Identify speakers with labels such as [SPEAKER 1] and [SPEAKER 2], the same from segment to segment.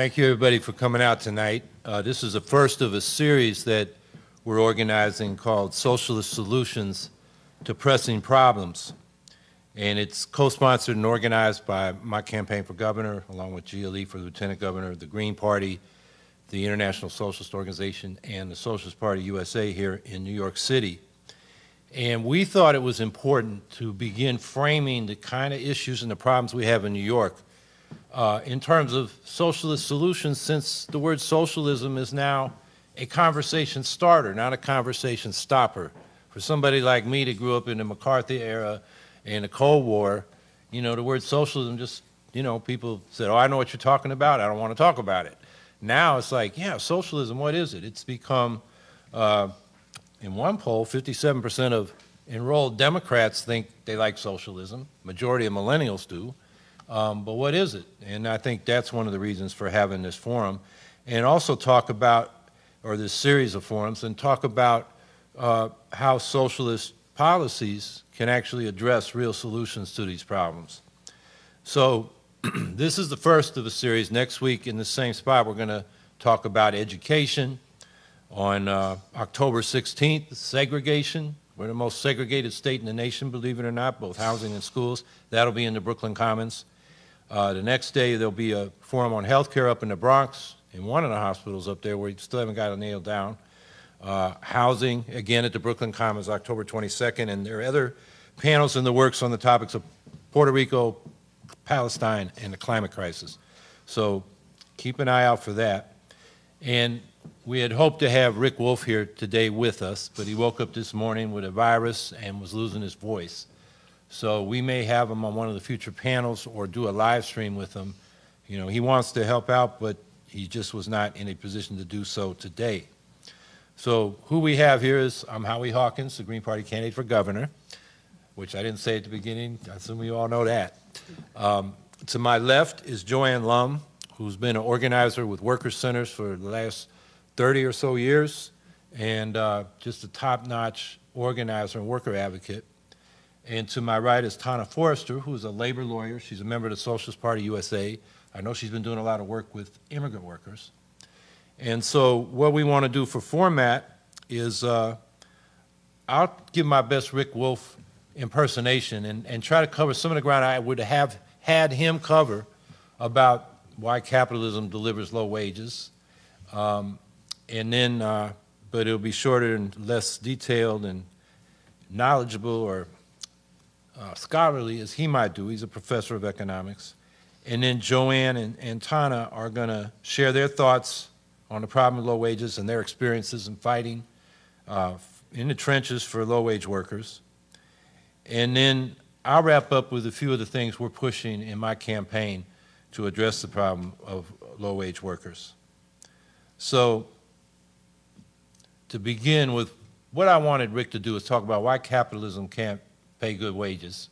[SPEAKER 1] Thank you, everybody, for coming out tonight. Uh, this is the first of a series that we're organizing called Socialist Solutions to Pressing Problems. And it's co-sponsored and organized by my campaign for governor, along with Jia Lee for lieutenant governor, of the Green Party, the International Socialist Organization, and the Socialist Party USA here in New York City. And we thought it was important to begin framing the kind of issues and the problems we have in New York uh, in terms of socialist solutions, since the word socialism is now a conversation starter, not a conversation stopper. For somebody like me that grew up in the McCarthy era and the Cold War, you know, the word socialism just, you know, people said, oh, I know what you're talking about. I don't want to talk about it. Now it's like, yeah, socialism, what is it? It's become, uh, in one poll, 57% of enrolled Democrats think they like socialism. Majority of millennials do. Um, but what is it? And I think that's one of the reasons for having this forum. And also talk about, or this series of forums, and talk about uh, how socialist policies can actually address real solutions to these problems. So this is the first of a series. Next week in the same spot, we're going to talk about education. On uh, October 16th, segregation. We're the most segregated state in the nation, believe it or not, both housing and schools. That'll be in the Brooklyn Commons. Uh, the next day, there'll be a forum on healthcare up in the Bronx, in one of the hospitals up there where you still haven't got it nailed down. Uh, housing, again at the Brooklyn Commons, October 22nd, and there are other panels in the works on the topics of Puerto Rico, Palestine, and the climate crisis. So keep an eye out for that. And we had hoped to have Rick Wolff here today with us, but he woke up this morning with a virus and was losing his voice. So we may have him on one of the future panels or do a live stream with him. You know, he wants to help out, but he just was not in a position to do so today. So who we have here is I'm Howie Hawkins, the Green Party candidate for governor, which I didn't say at the beginning. I assume you all know that. Um, to my left is JoAnn Lum, who's been an organizer with Workers Centers for the last 30 or so years, and uh, just a top-notch organizer and worker advocate. And to my right is Tana Forrester, who's a labor lawyer. She's a member of the Socialist Party USA. I know she's been doing a lot of work with immigrant workers. And so what we want to do for format is uh, I'll give my best Rick Wolff impersonation and, and try to cover some of the ground I would have had him cover about why capitalism delivers low wages. Um, and then, uh, but it'll be shorter and less detailed and knowledgeable or uh, scholarly as he might do. He's a professor of economics. And then JoAnn and, and Tana are going to share their thoughts on the problem of low wages and their experiences in fighting uh, in the trenches for low wage workers. And then I'll wrap up with a few of the things we're pushing in my campaign to address the problem of low wage workers. So, to begin with, what I wanted Rick to do is talk about why capitalism can't pay good wages,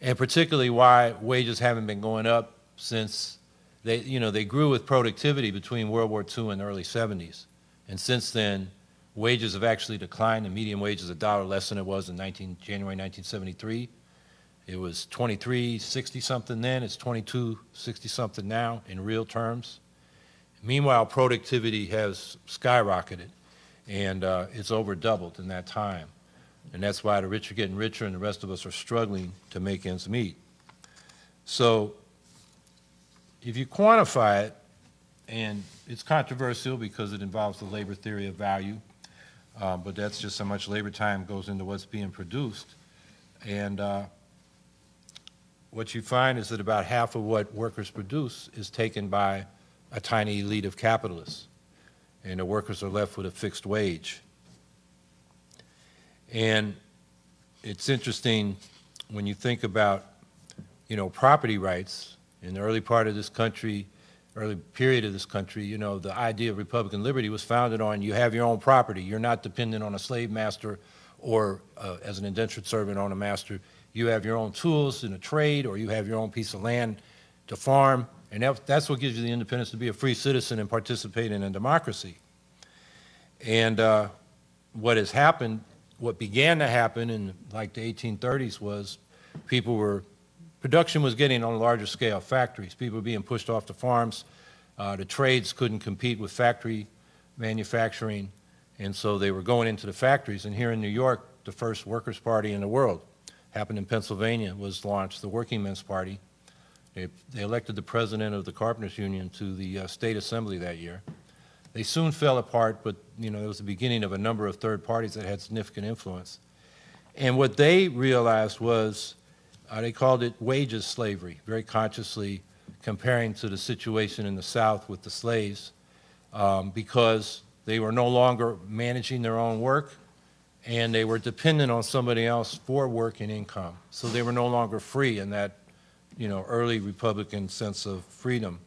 [SPEAKER 1] and particularly why wages haven't been going up since they, you know, they grew with productivity between World War II and the early 70s. And since then, wages have actually declined. The median wage is a dollar less than it was in 19, January 1973. It was 23.60 something then. It's 22.60 something now in real terms. Meanwhile, productivity has skyrocketed, and uh, it's over doubled in that time. And that's why the rich are getting richer and the rest of us are struggling to make ends meet. So if you quantify it, and it's controversial because it involves the labor theory of value, uh, but that's just how much labor time goes into what's being produced. And uh, what you find is that about half of what workers produce is taken by a tiny elite of capitalists, and the workers are left with a fixed wage. And it's interesting when you think about, you know, property rights in the early part of this country, early period of this country, you know, the idea of Republican liberty was founded on you have your own property. You're not dependent on a slave master or uh, as an indentured servant on a master. You have your own tools in a trade or you have your own piece of land to farm. And that, that's what gives you the independence to be a free citizen and participate in a democracy. And uh, what has happened what began to happen in like the 1830s was people were, production was getting on a larger scale, factories, people were being pushed off the farms, Uh, The trades couldn't compete with factory manufacturing, and so they were going into the factories. And here in New York, the first workers' party in the world happened in Pennsylvania, was launched, the Working Men's Party. They they elected the president of the Carpenters Union to the uh, State Assembly that year. They soon fell apart, but, you know, it was the beginning of a number of third parties that had significant influence. And what they realized was, uh, they called it wages slavery, very consciously comparing to the situation in the South with the slaves, um, because they were no longer managing their own work, and they were dependent on somebody else for work and income. So they were no longer free in that, you know, early Republican sense of freedom.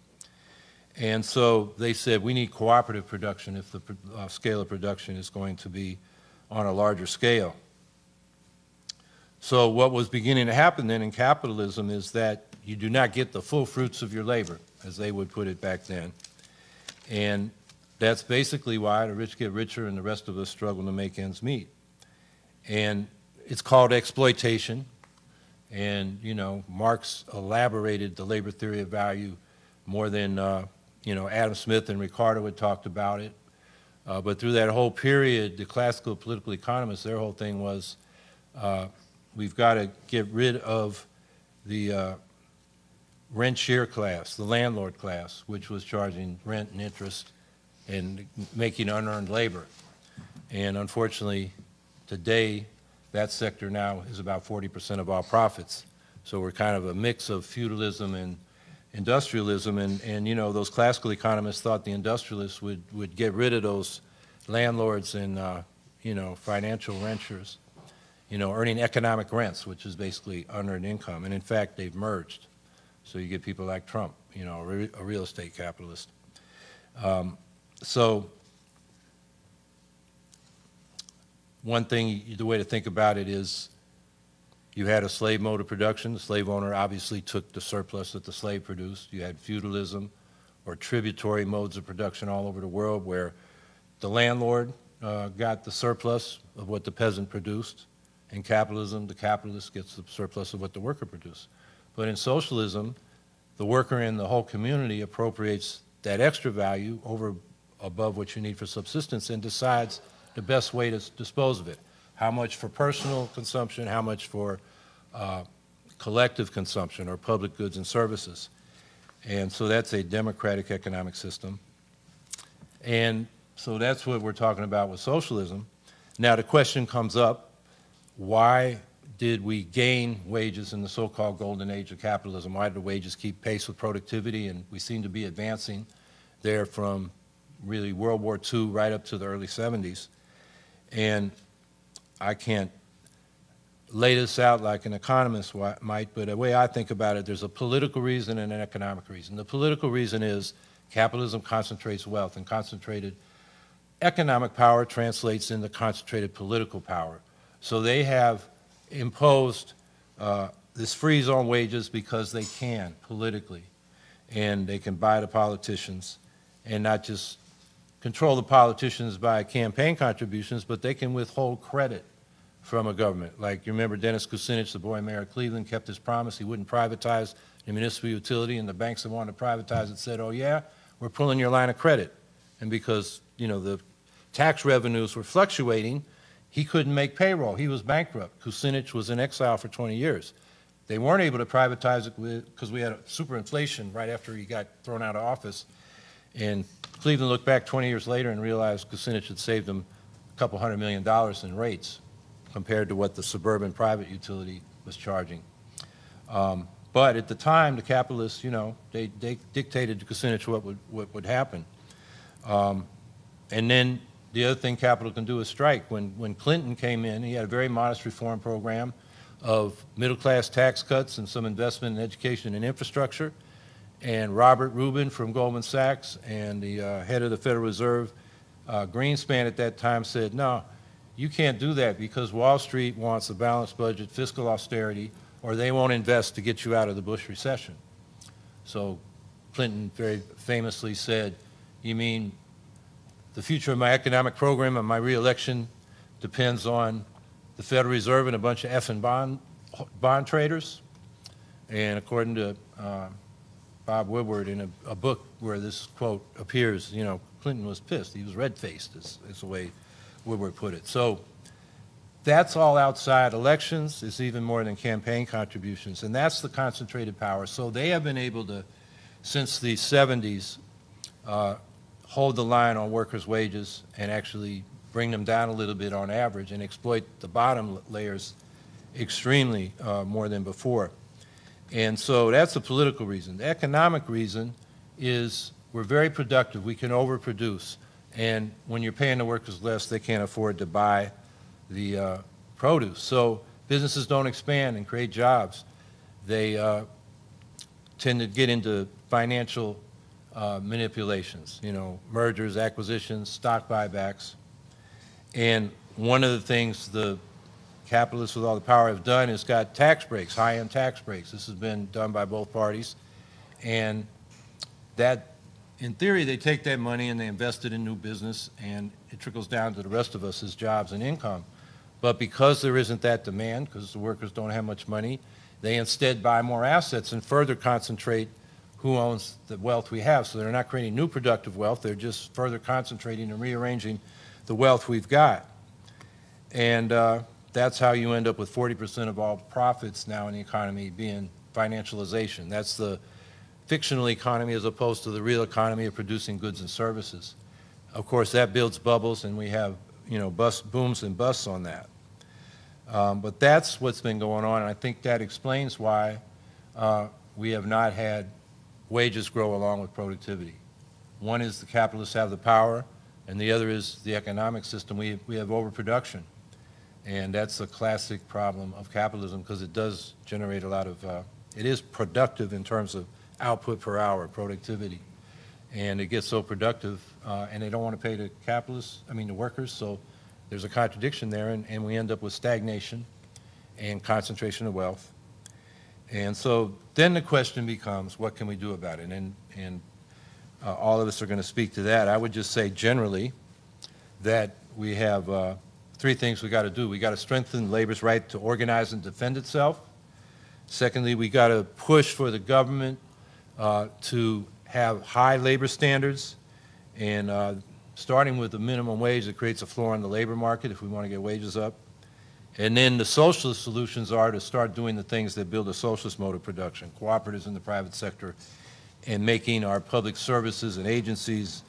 [SPEAKER 1] And so they said, we need cooperative production if the uh, scale of production is going to be on a larger scale. So what was beginning to happen then in capitalism is that you do not get the full fruits of your labor, as they would put it back then. And that's basically why the rich get richer and the rest of us struggle to make ends meet. And it's called exploitation. And, you know, Marx elaborated the labor theory of value more than, uh, you know, Adam Smith and Ricardo had talked about it. Uh, but through that whole period, the classical political economists, their whole thing was uh, we've got to get rid of the uh, rentier class, the landlord class, which was charging rent and interest and making unearned labor. And unfortunately, today, that sector now is about 40% of our profits. So we're kind of a mix of feudalism and industrialism. And, and you know, those classical economists thought the industrialists would, would get rid of those landlords and, uh, you know, financial renters, you know, earning economic rents, which is basically unearned income. And in fact, they've merged. So you get people like Trump, you know, a, re- a real estate capitalist. Um, so one thing, the way to think about it is you had a slave mode of production. The slave owner obviously took the surplus that the slave produced. You had feudalism or tributary modes of production all over the world where the landlord uh, got the surplus of what the peasant produced. In capitalism, the capitalist gets the surplus of what the worker produced. But in socialism, the worker and the whole community appropriates that extra value over above what you need for subsistence and decides the best way to dispose of it. How much for personal consumption, how much for uh, collective consumption or public goods and services. And so that's a democratic economic system. And so that's what we're talking about with socialism. Now, the question comes up, why did we gain wages in the so-called golden age of capitalism? Why did the wages keep pace with productivity? And we seem to be advancing there from really World War II right up to the early 70s. And I can't lay this out like an economist might, but the way I think about it, there's a political reason and an economic reason. The political reason is capitalism concentrates wealth, and concentrated economic power translates into concentrated political power. So they have imposed uh, this freeze on wages because they can politically, and they can buy the politicians and not just control the politicians by campaign contributions, but they can withhold credit from a government. Like, you remember Dennis Kucinich, the boy mayor of Cleveland, kept his promise. He wouldn't privatize the municipal utility, and the banks that wanted to privatize it said, oh, yeah, we're pulling your line of credit. And because, you know, the tax revenues were fluctuating, he couldn't make payroll. He was bankrupt. Kucinich was in exile for 20 years. They weren't able to privatize it because we had a super inflation right after he got thrown out of office. And Cleveland looked back 20 years later and realized Kucinich had saved them a couple hundred million dollars in rates compared to what the suburban private utility was charging. Um, but at the time, the capitalists, you know, they, they dictated to Kucinich what would, what would happen. Um, and then the other thing capital can do is strike. When, when Clinton came in, he had a very modest reform program of middle-class tax cuts and some investment in education and infrastructure. And Robert Rubin from Goldman Sachs and the uh, head of the Federal Reserve, uh, Greenspan at that time said, no, you can't do that because Wall Street wants a balanced budget, fiscal austerity, or they won't invest to get you out of the Bush recession. So Clinton very famously said, you mean the future of my economic program and my reelection depends on the Federal Reserve and a bunch of effing bond, bond traders? And according to uh, Bob Woodward in a, a book where this quote appears, you know, Clinton was pissed. He was red-faced, is, is the way Woodward put it. So that's all outside elections. It's even more than campaign contributions. And that's the concentrated power. So they have been able to, since the 70s, uh, hold the line on workers' wages and actually bring them down a little bit on average and exploit the bottom layers extremely uh, more than before. And so that's the political reason. The economic reason is we're very productive. We can overproduce. And when you're paying the workers less, they can't afford to buy the uh, produce. So businesses don't expand and create jobs. They uh, tend to get into financial uh, manipulations, you know, mergers, acquisitions, stock buybacks. And one of the things the capitalists with all the power have done is got tax breaks, high-end tax breaks. This has been done by both parties. And that in theory, they take that money and they invest it in new business, and it trickles down to the rest of us as jobs and income. But because there isn't that demand, because the workers don't have much money, they instead buy more assets and further concentrate who owns the wealth we have. So they're not creating new productive wealth, they're just further concentrating and rearranging the wealth we've got. And uh, that's how you end up with 40% of all profits now in the economy being financialization. That's the fictional economy as opposed to the real economy of producing goods and services. Of course, that builds bubbles, and we have you know bust, booms and busts on that. Um, but that's what's been going on, and I think that explains why uh, we have not had wages grow along with productivity. One is the capitalists have the power, and the other is the economic system. We, we have overproduction. And that's a classic problem of capitalism because it does generate a lot of, uh, it is productive in terms of output per hour, productivity. And it gets so productive, uh, and they don't want to pay the capitalists, I mean the workers, so there's a contradiction there, and, and we end up with stagnation and concentration of wealth. And so then the question becomes, what can we do about it? And, and uh, all of us are going to speak to that. I would just say generally that we have uh, three things we got to do. We got to strengthen labor's right to organize and defend itself. Secondly, we got to push for the government uh, to have high labor standards and uh, starting with the minimum wage that creates a floor in the labor market if we want to get wages up. And then the socialist solutions are to start doing the things that build a socialist mode of production, cooperatives in the private sector, and making our public services and agencies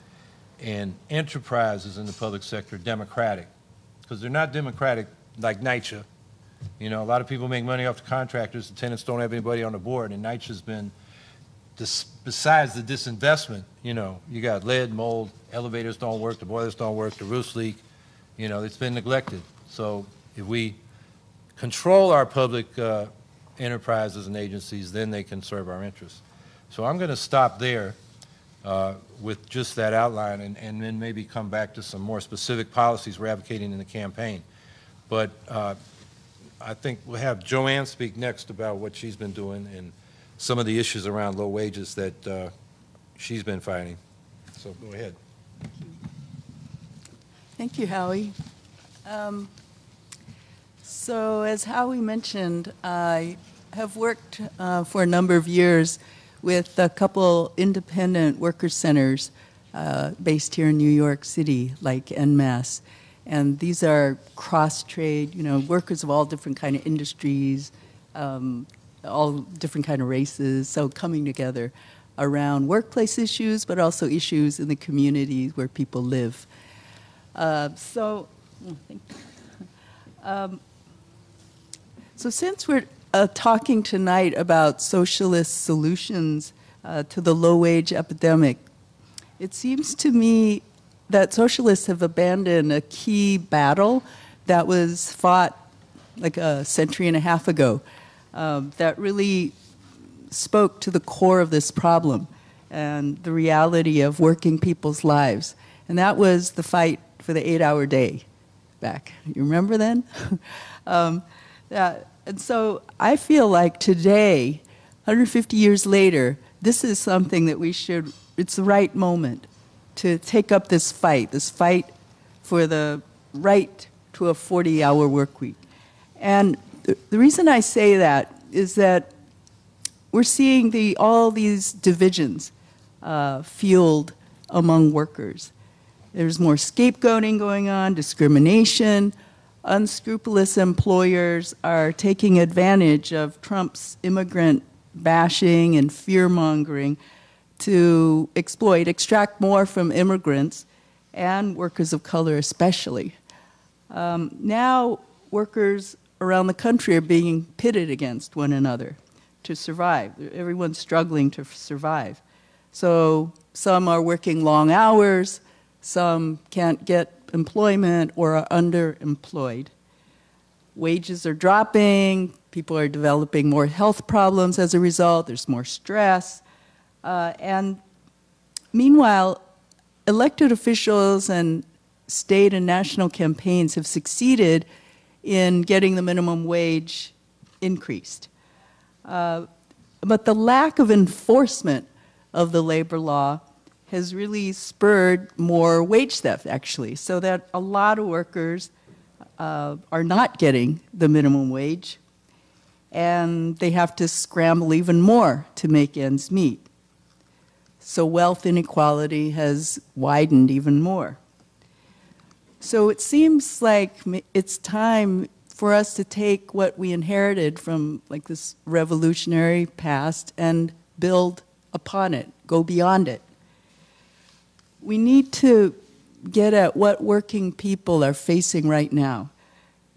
[SPEAKER 1] and enterprises in the public sector democratic. Because they're not democratic like NYCHA. You know, a lot of people make money off the contractors. The tenants don't have anybody on the board, and NYCHA's been this, besides the disinvestment, you know, you got lead, mold, elevators don't work, the boilers don't work, the roofs leak, you know, it's been neglected. So if we control our public uh, enterprises and agencies, then they can serve our interests. So I'm going to stop there uh, with just that outline and, and then maybe come back to some more specific policies we're advocating in the campaign. But uh, I think we'll have JoAnn speak next about what she's been doing and some of the issues around low wages that uh, she's been fighting. So go ahead.
[SPEAKER 2] Thank you, Howie. Um, so, as Howie mentioned, I have worked uh, for a number of years with a couple independent worker centers uh, based here in New York City, like NMASS. And these are cross-trade, you know, workers of all different kind of industries, um, all different kind of races, so coming together around workplace issues, but also issues in the communities where people live. Uh, so, oh, um, so since we're uh, talking tonight about socialist solutions uh, to the low-wage epidemic, it seems to me that socialists have abandoned a key battle that was fought like a century and a half ago um, that really spoke to the core of this problem and the reality of working people's lives. And that was the fight for the eight hour day back. You remember then? um, and so I feel like today, 150 years later, this is something that we should, it's the right moment to take up this fight, this fight for the right to a 40 hour work week. And the, reason I say that is that we're seeing the, all these divisions uh, fueled among workers. There's more scapegoating going on, discrimination. Unscrupulous employers are taking advantage of Trump's immigrant bashing and fear mongering to exploit, extract more from immigrants and workers of color, especially. Um, now, workers around the country are being pitted against one another to survive. Everyone's struggling to survive. So, some are working long hours, some can't get employment or are underemployed. Wages are dropping, people are developing more health problems as a result, there's more stress. Uh, and meanwhile, elected officials and state and national campaigns have succeeded in getting the minimum wage increased. Uh, but the lack of enforcement of the labor law has really spurred more wage theft, actually, so that a lot of workers uh, are not getting the minimum wage, and they have to scramble even more to make ends meet. So wealth inequality has widened even more. So it seems like it's time for us to take what we inherited from like this revolutionary past and build upon it, go beyond it. We need to get at what working people are facing right now.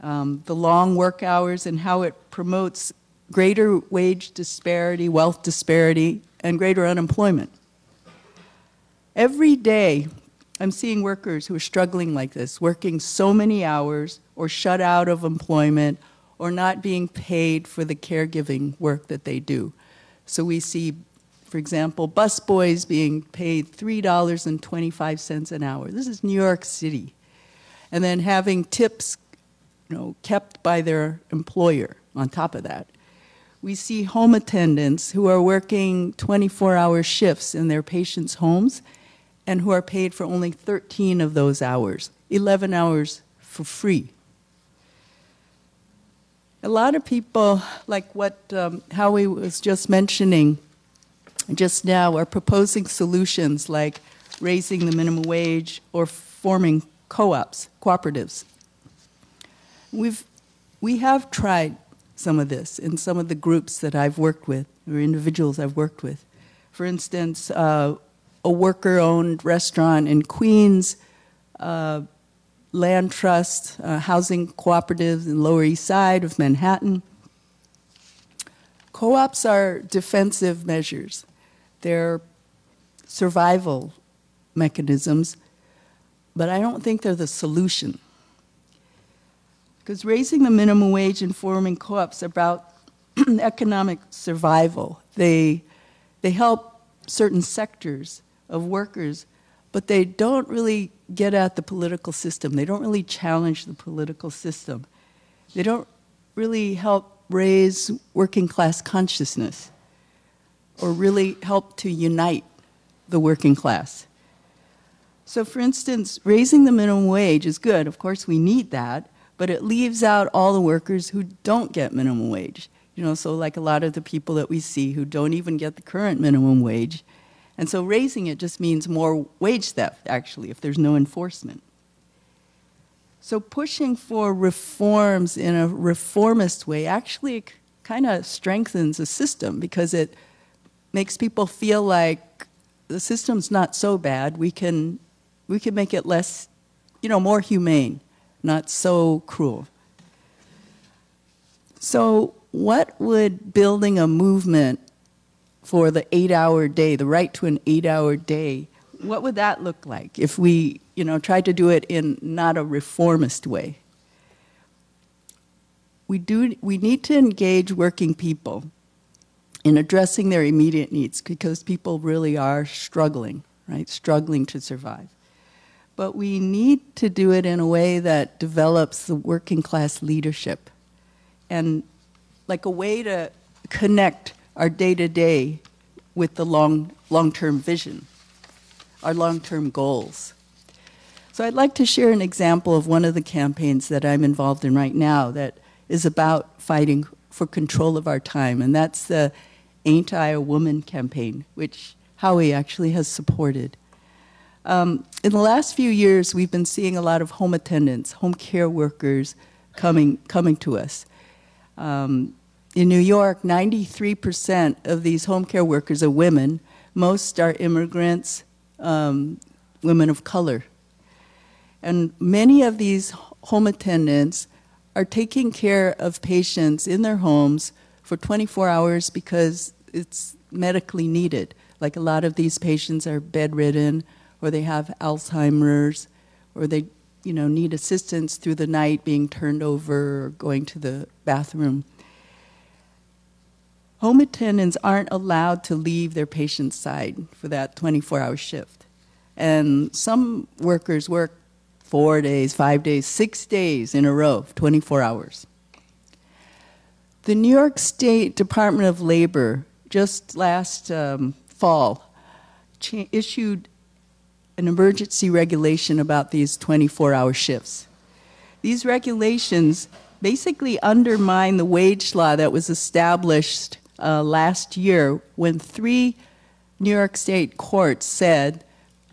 [SPEAKER 2] Um, the long work hours and how it promotes greater wage disparity, wealth disparity, and greater unemployment. Every day, I'm seeing workers who are struggling like this, working so many hours or shut out of employment or not being paid for the caregiving work that they do. So we see, for example, busboys being paid $3.25 an hour. This is New York City. And then having tips you know, kept by their employer on top of that. We see home attendants who are working 24 hour shifts in their patients' homes and who are paid for only 13 of those hours, 11 hours for free. A lot of people, like what um, Howie was just mentioning just now, are proposing solutions like raising the minimum wage or forming co-ops, cooperatives. We've, we have tried some of this in some of the groups that I've worked with, or individuals I've worked with. For instance, uh, a worker owned restaurant in Queens, uh, land trust, uh, housing cooperatives in Lower East Side of Manhattan. Co ops are defensive measures, they're survival mechanisms, but I don't think they're the solution. Because raising the minimum wage and forming co ops about economic survival. They, they help certain sectors of workers, but they don't really get at the political system. They don't really challenge the political system. They don't really help raise working class consciousness or really help to unite the working class. So, for instance, raising the minimum wage is good. Of course, we need that, but it leaves out all the workers who don't get minimum wage. You know, so like a lot of the people that we see who don't even get the current minimum wage, and so raising it just means more wage theft, actually, if there's no enforcement. So pushing for reforms in a reformist way actually kind of strengthens the system because it makes people feel like the system's not so bad. We can, we can make it less, you know, more humane, not so cruel. So, what would building a movement for the eight hour day, the right to an eight hour day, what would that look like if we, you know, tried to do it in not a reformist way? We, do, we need to engage working people in addressing their immediate needs because people really are struggling, right? Struggling to survive. But we need to do it in a way that develops the working class leadership and like a way to connect our day to day with the long long term vision, our long term goals. So I'd like to share an example of one of the campaigns that I'm involved in right now that is about fighting for control of our time, and that's the Ain't I a Woman campaign, which Howie actually has supported. Um, in the last few years, we've been seeing a lot of home attendants, home care workers coming, coming to us. Um, in New York, 93% of these home care workers are women. Most are immigrants, um, women of color. And many of these home attendants are taking care of patients in their homes for 24 hours because it's medically needed. Like a lot of these patients are bedridden or they have Alzheimer's or they you know need assistance through the night being turned over or going to the bathroom. Home attendants aren't allowed to leave their patient's side for that 24 hour shift. And some workers work four days, five days, six days in a row, 24 hours. The New York State Department of Labor just last um, fall issued an emergency regulation about these 24 hour shifts. These regulations basically undermine the wage law that was established uh, last year when three New York State courts said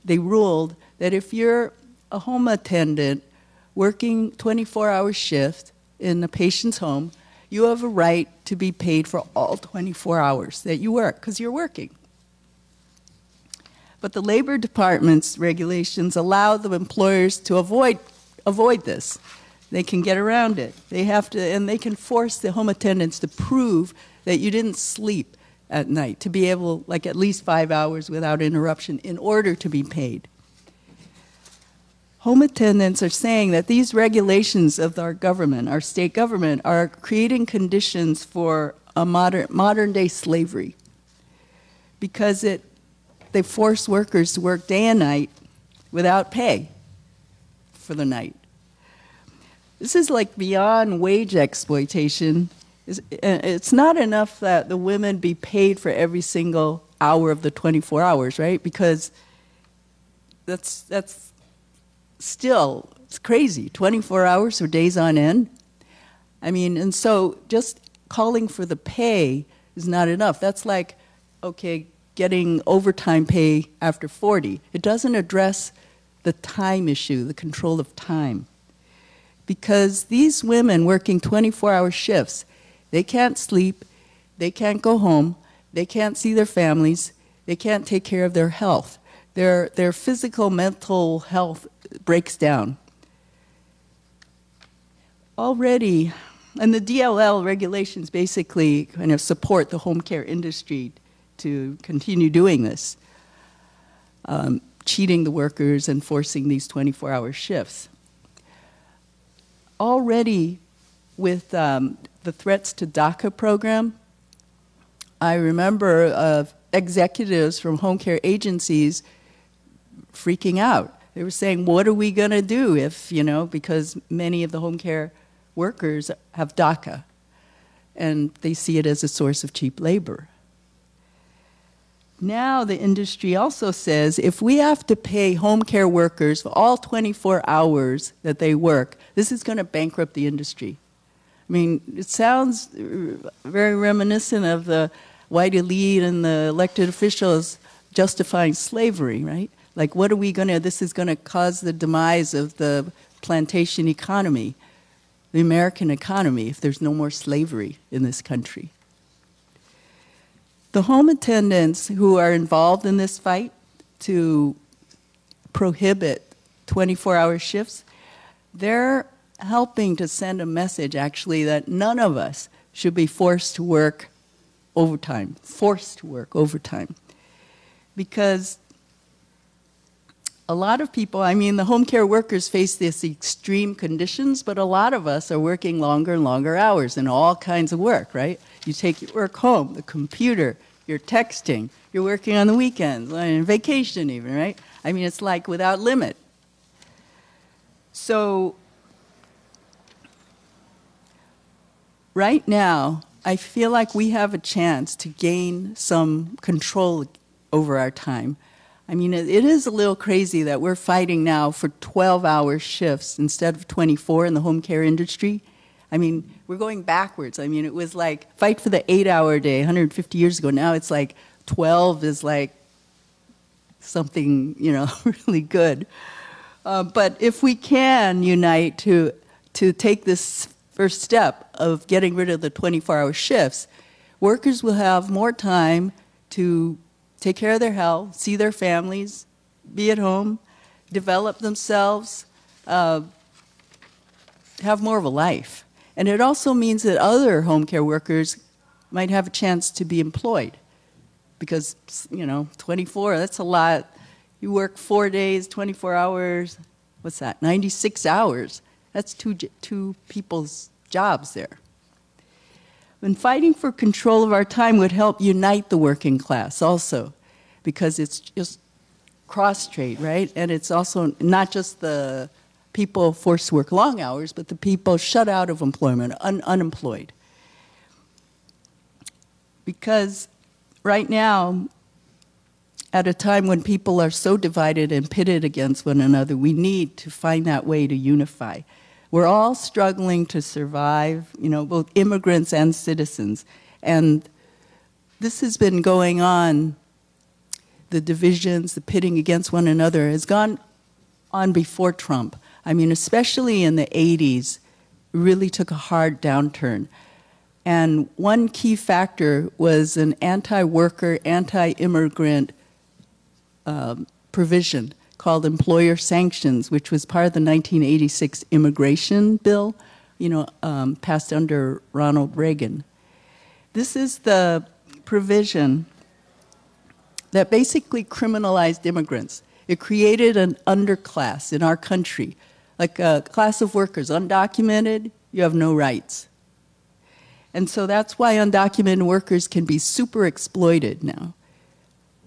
[SPEAKER 2] they ruled that if you're a home attendant working 24 hour shift in a patient's home, you have a right to be paid for all 24 hours that you work because you're working. But the Labor Department's regulations allow the employers to avoid, avoid this. They can get around it. They have to, and they can force the home attendants to prove that you didn't sleep at night, to be able, like at least five hours without interruption, in order to be paid. Home attendants are saying that these regulations of our government, our state government, are creating conditions for a modern, modern day slavery because it they force workers to work day and night without pay for the night. This is like beyond wage exploitation. Uh, it's not enough that the women be paid for every single hour of the 24 hours, right? Because that's, that's still it's crazy 24 hours or days on end. I mean, and so just calling for the pay is not enough. That's like, okay, getting overtime pay after 40. It doesn't address the time issue, the control of time. Because these women working 24 hour shifts, they can't sleep, they can't go home, they can't see their families, they can't take care of their health. Their, their physical, mental health breaks down. Already, and the DOL regulations basically kind of support the home care industry to continue doing this, um, cheating the workers and forcing these 24 hour shifts. Already, with um, the threats to DACA program, I remember uh, executives from home care agencies freaking out. They were saying, What are we going to do if, you know, because many of the home care workers have DACA and they see it as a source of cheap labor. Now the industry also says if we have to pay home care workers for all 24 hours that they work, this is going to bankrupt the industry. I mean, it sounds uh, very reminiscent of the white elite and the elected officials justifying slavery, right? Like, what are we going to, this is going to cause the demise of the plantation economy, the American economy, if there's no more slavery in this country. The home attendants who are involved in this fight to prohibit 24 hour shifts, they're helping to send a message actually that none of us should be forced to work overtime, forced to work overtime. Because a lot of people, I mean, the home care workers face these extreme conditions, but a lot of us are working longer and longer hours in all kinds of work, right? You take your work home, the computer, you're texting, you're working on the weekends, on vacation even, right? I mean, it's like without limit. So, right now, I feel like we have a chance to gain some control over our time. I mean, it is a little crazy that we're fighting now for 12 hour shifts instead of 24 in the home care industry. I mean, we're going backwards. I mean, it was like fight for the eight hour day 150 years ago. Now it's like 12 is like something, you know, really good. Uh, but if we can unite to, to take this first step of getting rid of the 24 hour shifts, workers will have more time to take care of their health, see their families, be at home, develop themselves, uh, have more of a life. And it also means that other home care workers might have a chance to be employed because, you know, 24, that's a lot. You work four days, 24 hours, what's that, 96 hours. That's two, two people's jobs there. And fighting for control of our time would help unite the working class also, because it's just cross trade, right? And it's also not just the people forced to work long hours, but the people shut out of employment, un- unemployed. Because right now, at a time when people are so divided and pitted against one another, we need to find that way to unify. We're all struggling to survive, you know, both immigrants and citizens. And this has been going on. The divisions, the pitting against one another has gone on before Trump. I mean, especially in the 80s, really took a hard downturn. And one key factor was an anti worker, anti immigrant um, provision called employer sanctions, which was part of the 1986 immigration bill, you know, um, passed under Ronald Reagan. This is the provision that basically criminalized immigrants. It created an underclass in our country, like a class of workers, undocumented, you have no rights. And so that's why undocumented workers can be super exploited now,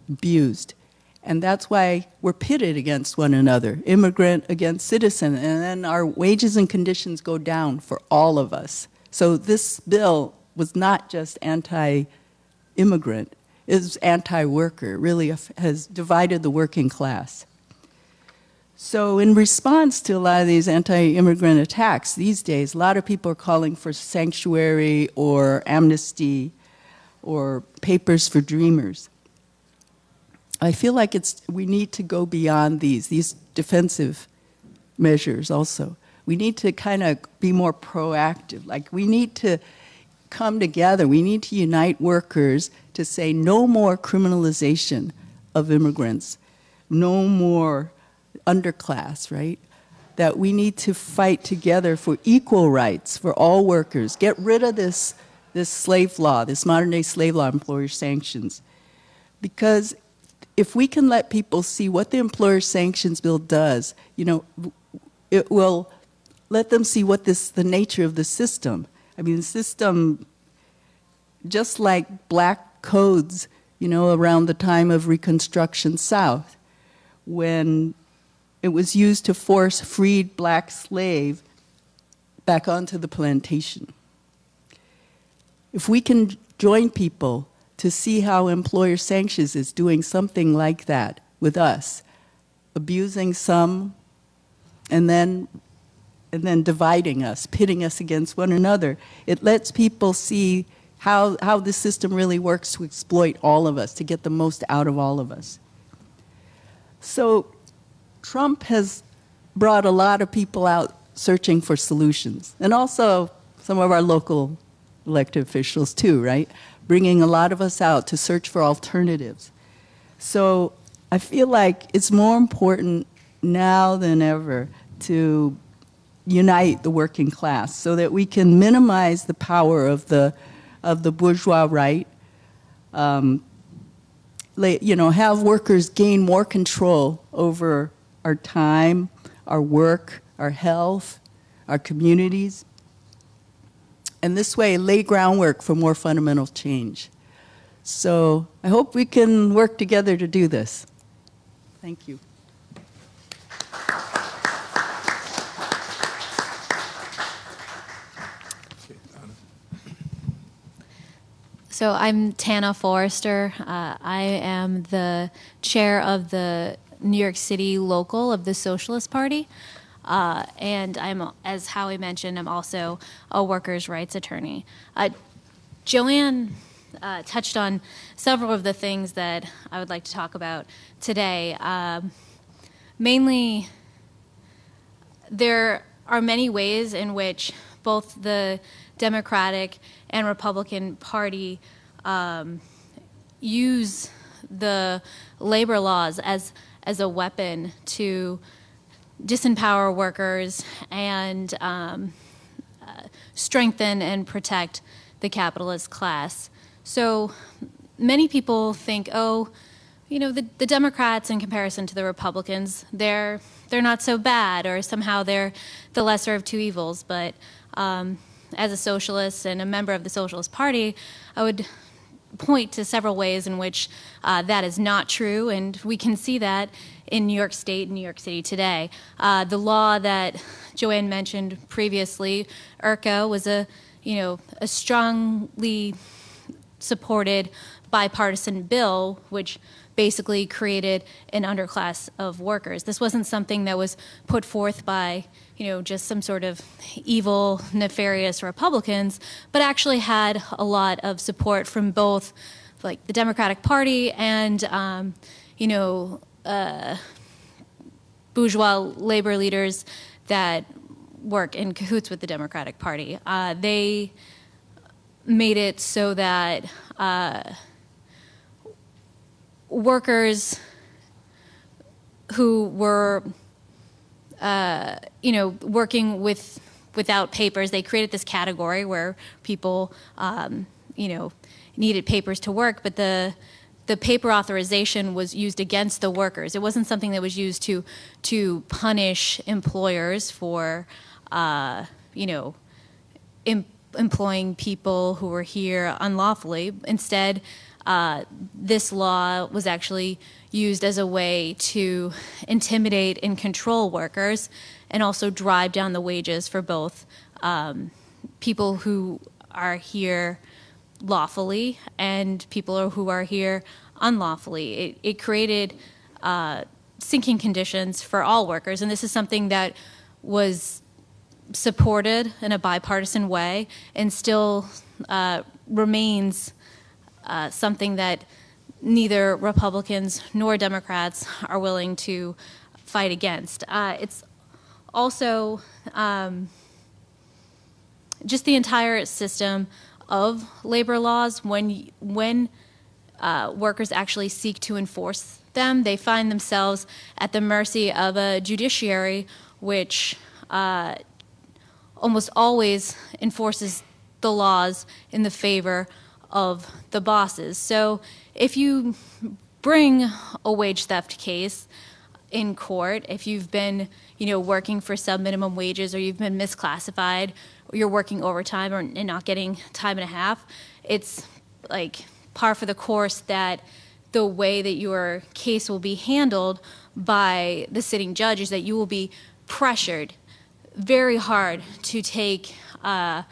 [SPEAKER 2] abused. And that's why we're pitted against one another, immigrant against citizen, and then our wages and conditions go down for all of us. So this bill was not just anti immigrant, it was anti worker, really has divided the working class. So, in response to a lot of these anti immigrant attacks these days, a lot of people are calling for sanctuary or amnesty or papers for dreamers. I feel like it's, we need to go beyond these, these defensive measures also. We need to kind of be more proactive. Like, we need to come together, we need to unite workers to say no more criminalization of immigrants, no more underclass, right? That we need to fight together for equal rights for all workers. Get rid of this, this slave law, this modern day slave law, employer sanctions. Because if we can let people see what the employer sanctions bill does, you know, it will let them see what this the nature of the system. I mean, the system, just like black codes, you know, around the time of Reconstruction South, when it was used to force freed black slave back onto the plantation. If we can join people to see how employer sanctions is doing something like that with us, abusing some and then and then dividing us, pitting us against one another. It lets people see how, how the system really works to exploit all of us, to get the most out of all of us. So Trump has brought a lot of people out searching for solutions, and also some of our local elected officials, too, right? Bringing a lot of us out to search for alternatives. So I feel like it's more important now than ever to unite the working class so that we can minimize the power of the, of the bourgeois right, um, you know, have workers gain more control over our time, our work, our health, our communities, and this way lay groundwork for more fundamental change. So I hope we can work together to do this. Thank you.
[SPEAKER 3] So I'm Tana Forrester. Uh, I am the chair of the New York City local of the Socialist Party. Uh, and I'm, as Howie mentioned, I'm also a workers' rights attorney. Uh, JoAnn uh, touched on several of the things that I would like to talk about today. Um, mainly, there are many ways in which both the Democratic and Republican Party um, use the labor laws as as a weapon to disempower workers and um, uh, strengthen and protect the capitalist class. So many people think, oh, you know, the, the Democrats in comparison to the Republicans, they're they're not so bad, or somehow they're the lesser of two evils. But um, as a socialist and a member of the Socialist Party, I would point to several ways in which uh, that is not true, and we can see that in New York State and New York City today. Uh, the law that JoAnn mentioned previously, IRCA, was a you know a strongly supported bipartisan bill, which basically created an underclass of workers. This wasn't something that was put forth by you know, just some sort of evil, nefarious Republicans, but actually had a lot of support from both, like the Democratic Party and, um, you know, uh, bourgeois labor leaders that work in cahoots with the Democratic Party. Uh, they made it so that uh, workers who were uh, you know, working with without papers, they created this category where people, um, you know, needed papers to work, but the the paper authorization was used against the workers. It wasn't something that was used to to punish employers for, uh, you know, em- employing people who were here unlawfully. Instead, uh, this law was actually used as a way to intimidate and control workers and also drive down the wages for both um, people who are here lawfully and people who are here unlawfully. It, it created uh, sinking conditions for all workers, and this is something that was supported in a bipartisan way and still uh, remains uh, something that neither Republicans nor Democrats are willing to fight against. Uh, it's also um, just the entire system of labor laws when when uh, workers actually seek to enforce them, they find themselves at the mercy of a judiciary which uh, almost always enforces the laws in the favor of the bosses. So if you bring a wage theft case in court, if you've been, you know, working for sub minimum wages or you've been misclassified you're working overtime or and not getting time and a half, it's like par for the course that the way that your case will be handled by the sitting judge is that you will be pressured very hard to take uh,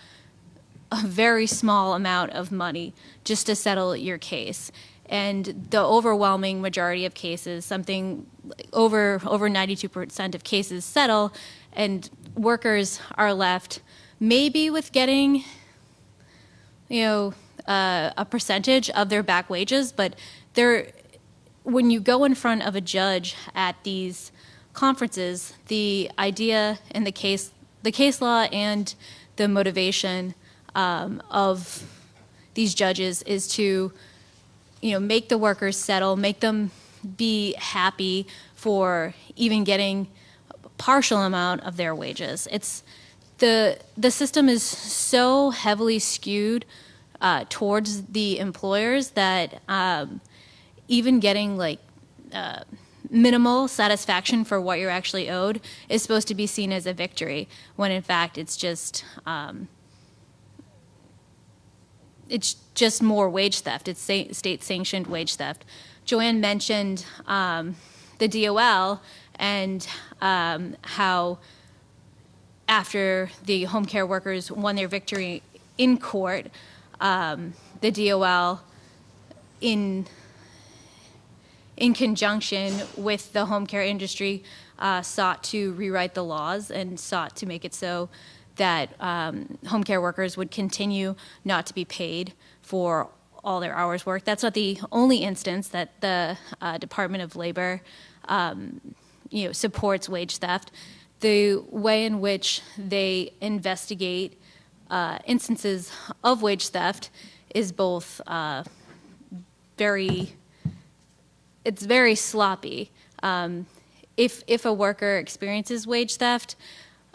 [SPEAKER 3] a very small amount of money just to settle your case. And the overwhelming majority of cases, something over over 92% of cases settle, and workers are left maybe with getting, you know, uh, a percentage of their back wages, but they're when you go in front of a judge at these conferences, the idea in the case, the case law and the motivation um, of these judges is to, you know, make the workers settle, make them be happy for even getting a partial amount of their wages. It's the the system is so heavily skewed uh, towards the employers that um, even getting like uh, minimal satisfaction for what you're actually owed is supposed to be seen as a victory, when in fact it's just um, it's just more wage theft. It's state sanctioned wage theft. JoAnn mentioned um, the DOL and um, how after the home care workers won their victory in court, um, the DOL in in conjunction with the home care industry, uh, sought to rewrite the laws and sought to make it so that um, home care workers would continue not to be paid for all their hours worked. That's not the only instance that the uh, Department of Labor, um, you know, supports wage theft. The way in which they investigate uh, instances of wage theft is both uh, very, it's very sloppy. Um, if if a worker experiences wage theft,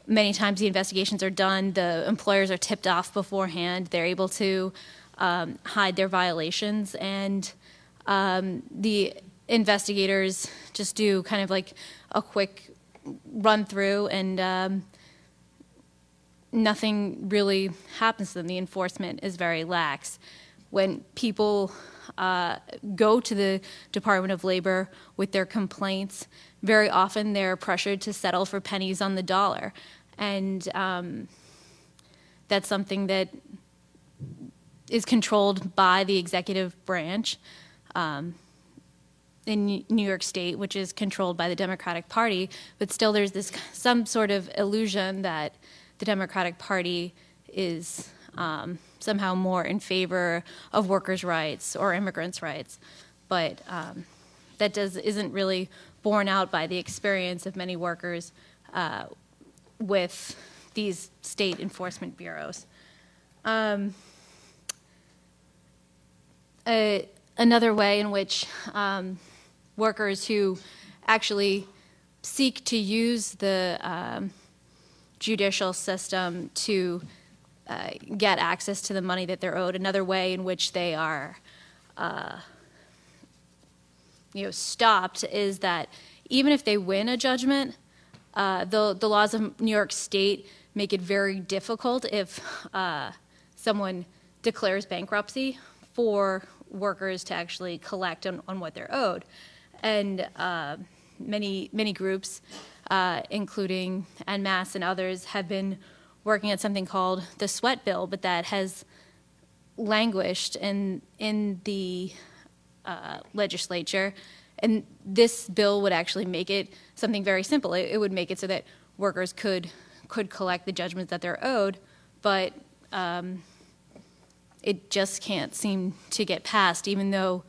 [SPEAKER 3] many times the investigations are done. The employers are tipped off beforehand. They're able to um, hide their violations, and um, the investigators just do kind of like a quick run through, and um, nothing really happens to them. The enforcement is very lax. When people uh, go to the Department of Labor with their complaints, very often they're pressured to settle for pennies on the dollar. And um, that's something that is controlled by the executive branch um, in New York State, which is controlled by the Democratic Party. But still, there's this some sort of illusion that the Democratic Party is um, somehow more in favor of workers' rights or immigrants' rights. But um, that does isn't really borne out by the experience of many workers uh, with these state enforcement bureaus. Um, another way in which um, workers who actually seek to use the um, judicial system to uh, get access to the money that they're owed, another way in which they are uh, you know, stopped is that even if they win a judgment, uh, the, the laws of New York State make it very difficult if uh, someone declares bankruptcy for workers to actually collect on, on what they're owed. And uh, many, many groups, uh, including NMASS and others, have been working on something called the sweat bill, but that has languished in, in the uh, legislature. And this bill would actually make it something very simple. It, it, would make it so that workers could could collect the judgments that they're owed, but um, it just can't seem to get passed, even though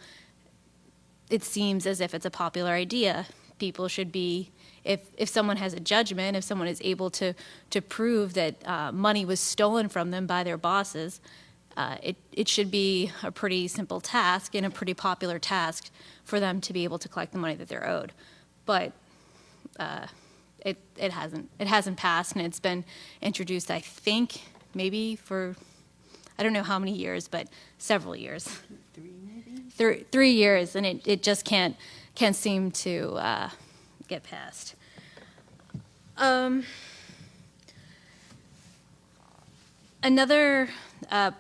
[SPEAKER 3] it seems as if it's a popular idea. People should be, if, if someone has a judgment, if someone is able to, to prove that uh, money was stolen from them by their bosses, uh, it, it should be a pretty simple task and a pretty popular task for them to be able to collect the money that they're owed. But uh, it, it hasn't. It hasn't passed, and it's been introduced, I think, maybe for, I don't know how many years, but several years.
[SPEAKER 2] Three.
[SPEAKER 3] Three, years, and it, it just can't, can't seem to uh, get past. Um, another uh,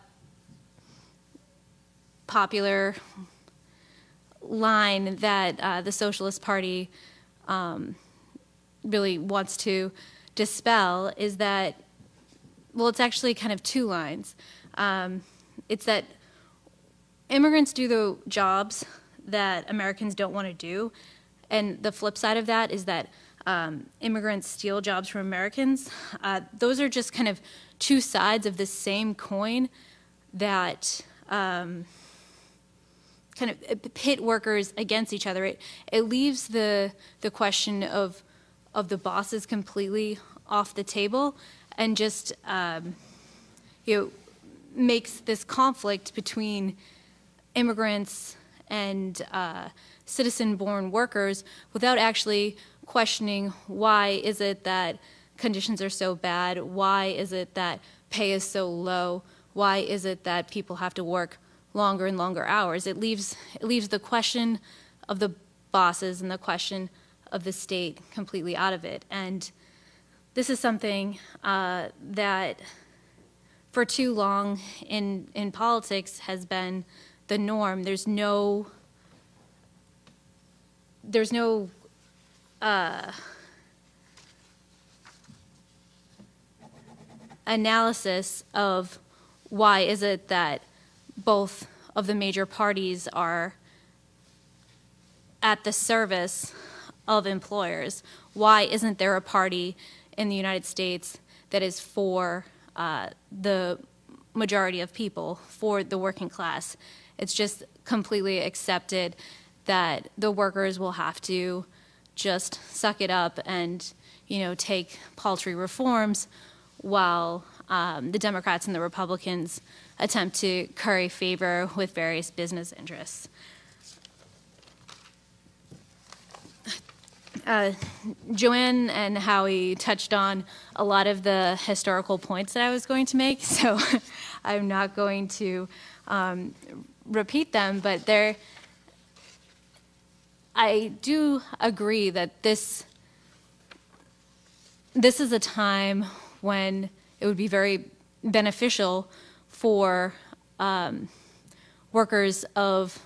[SPEAKER 3] popular line that uh, the Socialist Party um, really wants to dispel is that, well, it's actually kind of two lines. Um, it's that immigrants do the jobs that Americans don't want to do, and the flip side of that is that um, immigrants steal jobs from Americans. Uh, those are just kind of two sides of the same coin that. Um, kind of pit workers against each other. It it leaves the the question of of the bosses completely off the table, and just um, you know makes this conflict between immigrants and uh, citizen-born workers without actually questioning why is it that conditions are so bad? Why is it that pay is so low? Why is it that people have to work longer and longer hours. It leaves it leaves the question of the bosses and the question of the state completely out of it. And this is something uh, that, for too long in in politics, has been the norm. There's no there's no uh, analysis of why is it that both of the major parties are at the service of employers. Why isn't there a party in the United States that is for uh, the majority of people, for the working class? It's just completely accepted that the workers will have to just suck it up and, you know, take paltry reforms while um, the Democrats and the Republicans attempt to curry favor with various business interests. Uh, JoAnn and Howie touched on a lot of the historical points that I was going to make, so I'm not going to um, repeat them, but there, I do agree that this this is a time when it would be very beneficial for um, workers of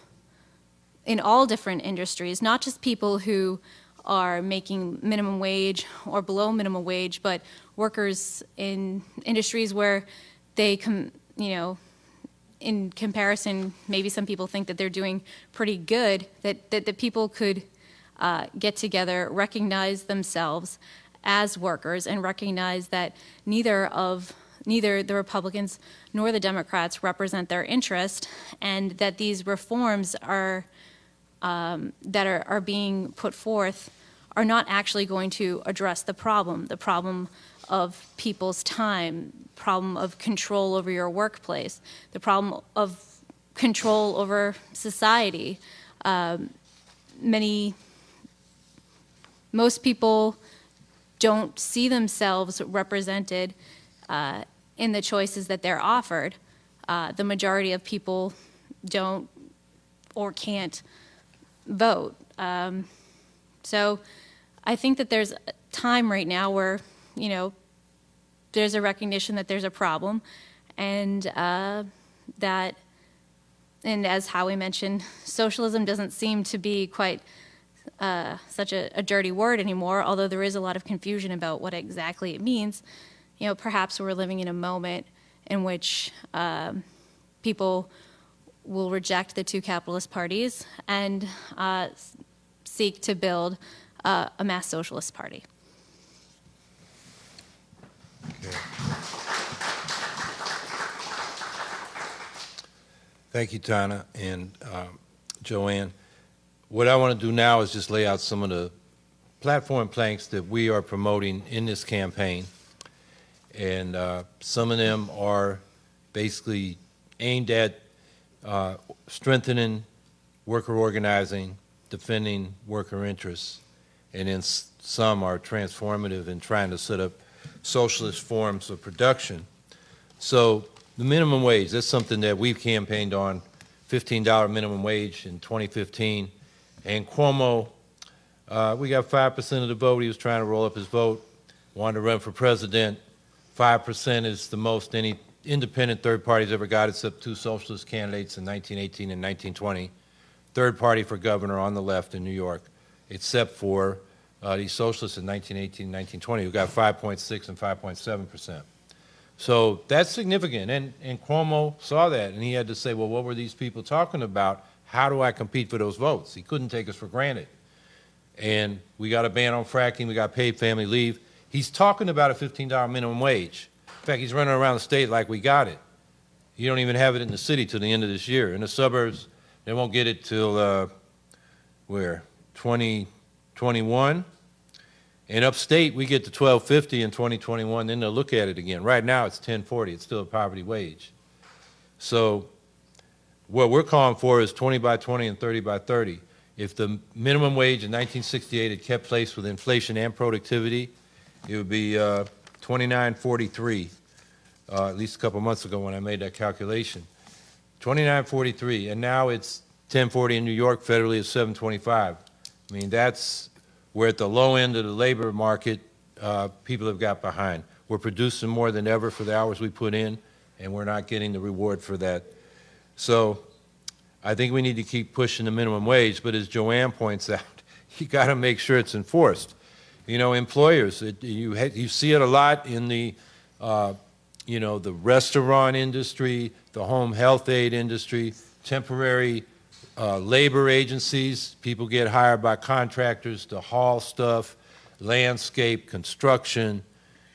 [SPEAKER 3] in all different industries, not just people who are making minimum wage or below minimum wage, but workers in industries where they, com, you know, in comparison, maybe some people think that they're doing pretty good, that, that, that people could uh, get together, recognize themselves as workers, and recognize that neither of neither the Republicans nor the Democrats represent their interest, and that these reforms are um, that are, are being put forth are not actually going to address the problem, the problem of people's time, problem of control over your workplace, the problem of control over society. Um, many, most people don't see themselves represented uh, in the choices that they're offered. Uh, the majority of people don't or can't vote. Um, so I think that there's a time right now where, you know, there's a recognition that there's a problem and uh, that, and as Howie mentioned, socialism doesn't seem to be quite uh, such a, a dirty word anymore, although there is a lot of confusion about what exactly it means. You know, perhaps we're living in a moment in which um, people will reject the two capitalist parties and uh, seek to build uh, a mass socialist party.
[SPEAKER 1] Thank you, Tana and um, JoAnn. What I want to do now is just lay out some of the platform planks that we are promoting in this campaign. And uh, some of them are basically aimed at uh, strengthening worker organizing, defending worker interests, and then some are transformative in trying to set up socialist forms of production. So the minimum wage, that's something that we've campaigned on, $15 minimum wage in 2015. And Cuomo, uh, we got 5% of the vote. He was trying to roll up his vote, wanted to run for president. 5% is the most any independent third party's ever got, except two socialist candidates in 1918 and 1920. Third party for governor on the left in New York, except for uh, these socialists in 1918 and 1920 who got 5.6 and 5.7 percent. So that's significant. And, and Cuomo saw that, and he had to say, well, what were these people talking about? How do I compete for those votes? He couldn't take us for granted. And we got a ban on fracking, we got paid family leave. He's talking about a $15 minimum wage. In fact, he's running around the state like we got it. You don't even have it in the city till the end of this year. In the suburbs, they won't get it till, uh, where, 2021? In upstate, we get to 1250 in 2021, then they'll look at it again. Right now, it's 1040. It's still a poverty wage. So what we're calling for is 20 by 20 and 30 by 30. If the minimum wage in 1968 had kept pace with inflation and productivity, it would be uh, 2943, uh, at least a couple months ago when I made that calculation. 2943, and now it's 1040 in New York, federally it's 725. I mean, that's we're at the low end of the labor market. Uh, people have got behind. We're producing more than ever for the hours we put in, and we're not getting the reward for that. So I think we need to keep pushing the minimum wage, but as JoAnn points out, you got to make sure it's enforced. You know, employers, it, you, you see it a lot in the, uh, you know, the restaurant industry, the home health aid industry, temporary uh, labor agencies, people get hired by contractors to haul stuff, landscape, construction,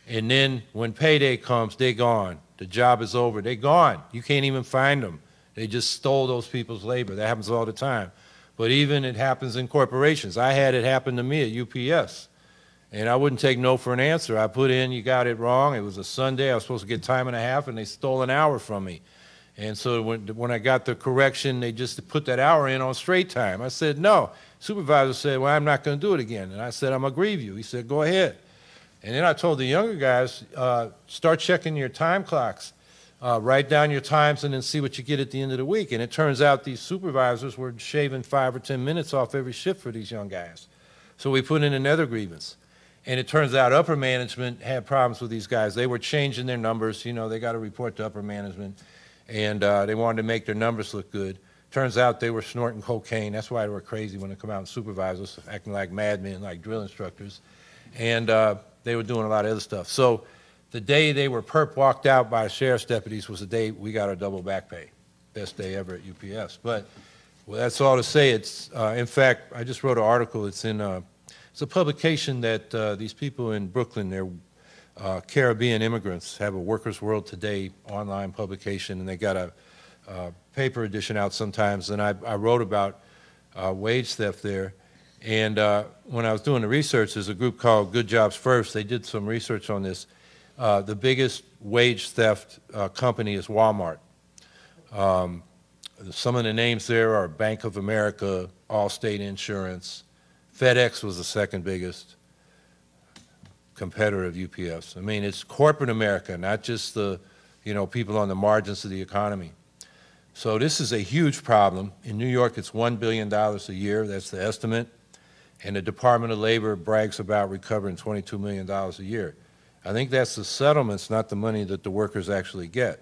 [SPEAKER 1] and then when payday comes, they're gone. The job is over, they're gone. You can't even find them. They just stole those people's labor. That happens all the time. But even it happens in corporations. I had it happen to me at UPS. And I wouldn't take no for an answer. I put in, you got it wrong. It was a Sunday. I was supposed to get time and a half, and they stole an hour from me. And so when, when I got the correction, they just put that hour in on straight time. I said, no. Supervisor said, well, I'm not going to do it again. And I said, I'm going to grieve you. He said, go ahead. And then I told the younger guys, uh, start checking your time clocks. Uh, write down your times and then see what you get at the end of the week. And it turns out these supervisors were shaving five or 10 minutes off every shift for these young guys. So we put in another grievance. And it turns out upper management had problems with these guys. They were changing their numbers. You know, they got to report to upper management. And uh, they wanted to make their numbers look good. Turns out they were snorting cocaine. That's why they were crazy when they come out and supervise us, acting like madmen, like drill instructors. And uh, they were doing a lot of other stuff. So the day they were perp walked out by sheriff's deputies was the day we got our double back pay. Best day ever at UPS. But well, that's all to say. It's uh, in fact, I just wrote an article. It's in uh, it's a publication that uh, these people in Brooklyn, they're uh, Caribbean immigrants, have a Workers World Today online publication, and they got a, a paper edition out sometimes. And I, I wrote about uh, wage theft there. And uh, when I was doing the research, there's a group called Good Jobs First. They did some research on this. Uh, the biggest wage theft uh, company is Walmart. Um, some of the names there are Bank of America, Allstate Insurance. FedEx was the second biggest competitor of UPS. I mean, it's corporate America, not just the, you know, people on the margins of the economy. So this is a huge problem. In New York, it's $1 billion a year. That's the estimate. And the Department of Labor brags about recovering $22 million a year. I think that's the settlements, not the money that the workers actually get,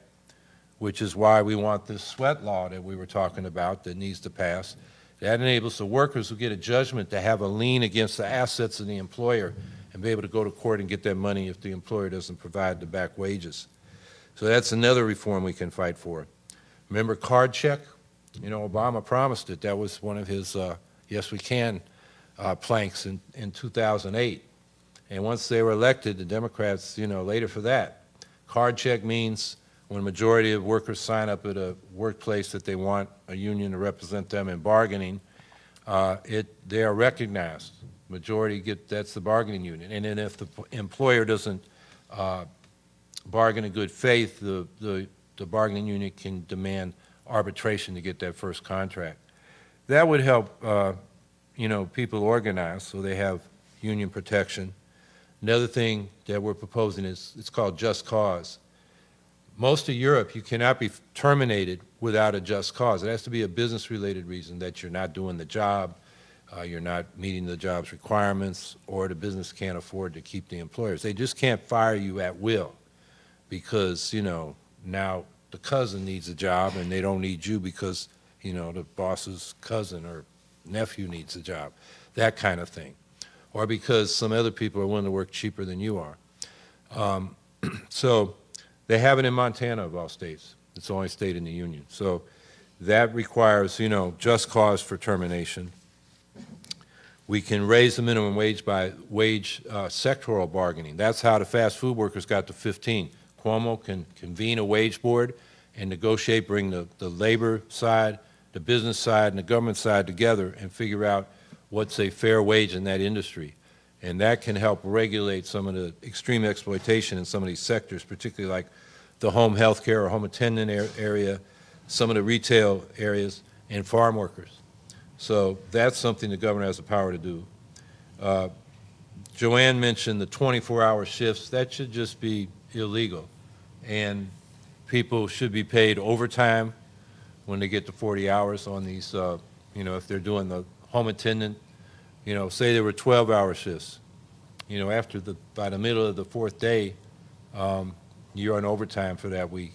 [SPEAKER 1] which is why we want this sweat law that we were talking about that needs to pass. That enables the workers who get a judgment to have a lien against the assets of the employer and be able to go to court and get that money if the employer doesn't provide the back wages. So that's another reform we can fight for. Remember card check? You know, Obama promised it. That was one of his uh, yes, we can uh, planks in, in 2008. And once they were elected, the Democrats, you know, later for that. Card check means when a majority of workers sign up at a workplace that they want a union to represent them in bargaining, uh, it, they are recognized. Majority get, that's the bargaining unit. And then if the employer doesn't uh, bargain in good faith, the, the, the bargaining unit can demand arbitration to get that first contract. That would help, uh, you know, people organize so they have union protection. Another thing that we're proposing is it's called just cause. Most of Europe, you cannot be terminated without a just cause. It has to be a business-related reason that you're not doing the job, uh, you're not meeting the job's requirements, or the business can't afford to keep the employers. They just can't fire you at will because, you know, now the cousin needs a job and they don't need you because, you know, the boss's cousin or nephew needs a job, that kind of thing or because some other people are willing to work cheaper than you are. Um, so they have it in Montana of all states. It's the only state in the union. So that requires, you know, just cause for termination. We can raise the minimum wage by wage uh, sectoral bargaining. That's how the fast food workers got to 15. Cuomo can convene a wage board and negotiate, bring the, the labor side, the business side, and the government side together and figure out what's a fair wage in that industry. And that can help regulate some of the extreme exploitation in some of these sectors, particularly like the home health care or home attendant area, some of the retail areas, and farm workers. So that's something the governor has the power to do. Uh, JoAnn mentioned the 24-hour shifts. That should just be illegal. And people should be paid overtime when they get to 40 hours on these, uh, you know, if they're doing the home attendant, you know, say there were 12-hour shifts. You know, after the, by the middle of the fourth day, um, you're on overtime for that week.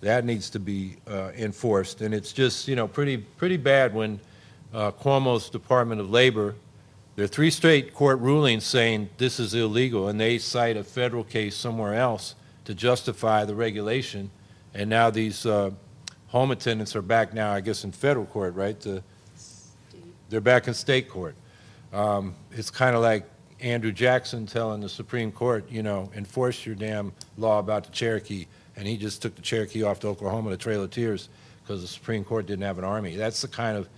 [SPEAKER 1] That needs to be uh, enforced, and it's just, you know, pretty, pretty bad when uh, Cuomo's Department of Labor, there are three straight court rulings saying this is illegal, and they cite a federal case somewhere else to justify the regulation, and now these uh, home attendants are back now, I guess, in federal court, right? The- They're back in state court. Um, It's kind of like Andrew Jackson telling the Supreme Court, you know, enforce your damn law about the Cherokee, and he just took the Cherokee off to Oklahoma, the Trail of Tears, because the Supreme Court didn't have an army. That's the kind of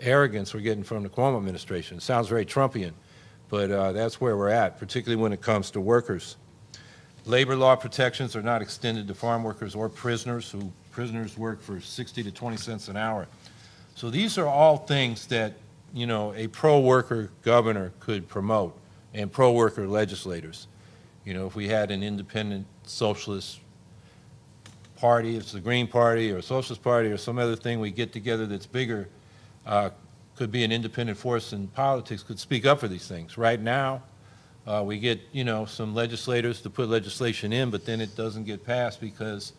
[SPEAKER 1] arrogance we're getting from the Cuomo administration. It sounds very Trumpian, but uh, that's where we're at, particularly when it comes to workers. Labor law protections are not extended to farm workers or prisoners, who prisoners work for 60 to 20 cents an hour. So these are all things that, you know, a pro-worker governor could promote, and pro-worker legislators. You know, if we had an independent socialist party, if it's the Green Party or Socialist Party or some other thing we get together that's bigger, uh, could be an independent force in politics, could speak up for these things. Right now, uh, we get, you know, some legislators to put legislation in, but then it doesn't get passed because,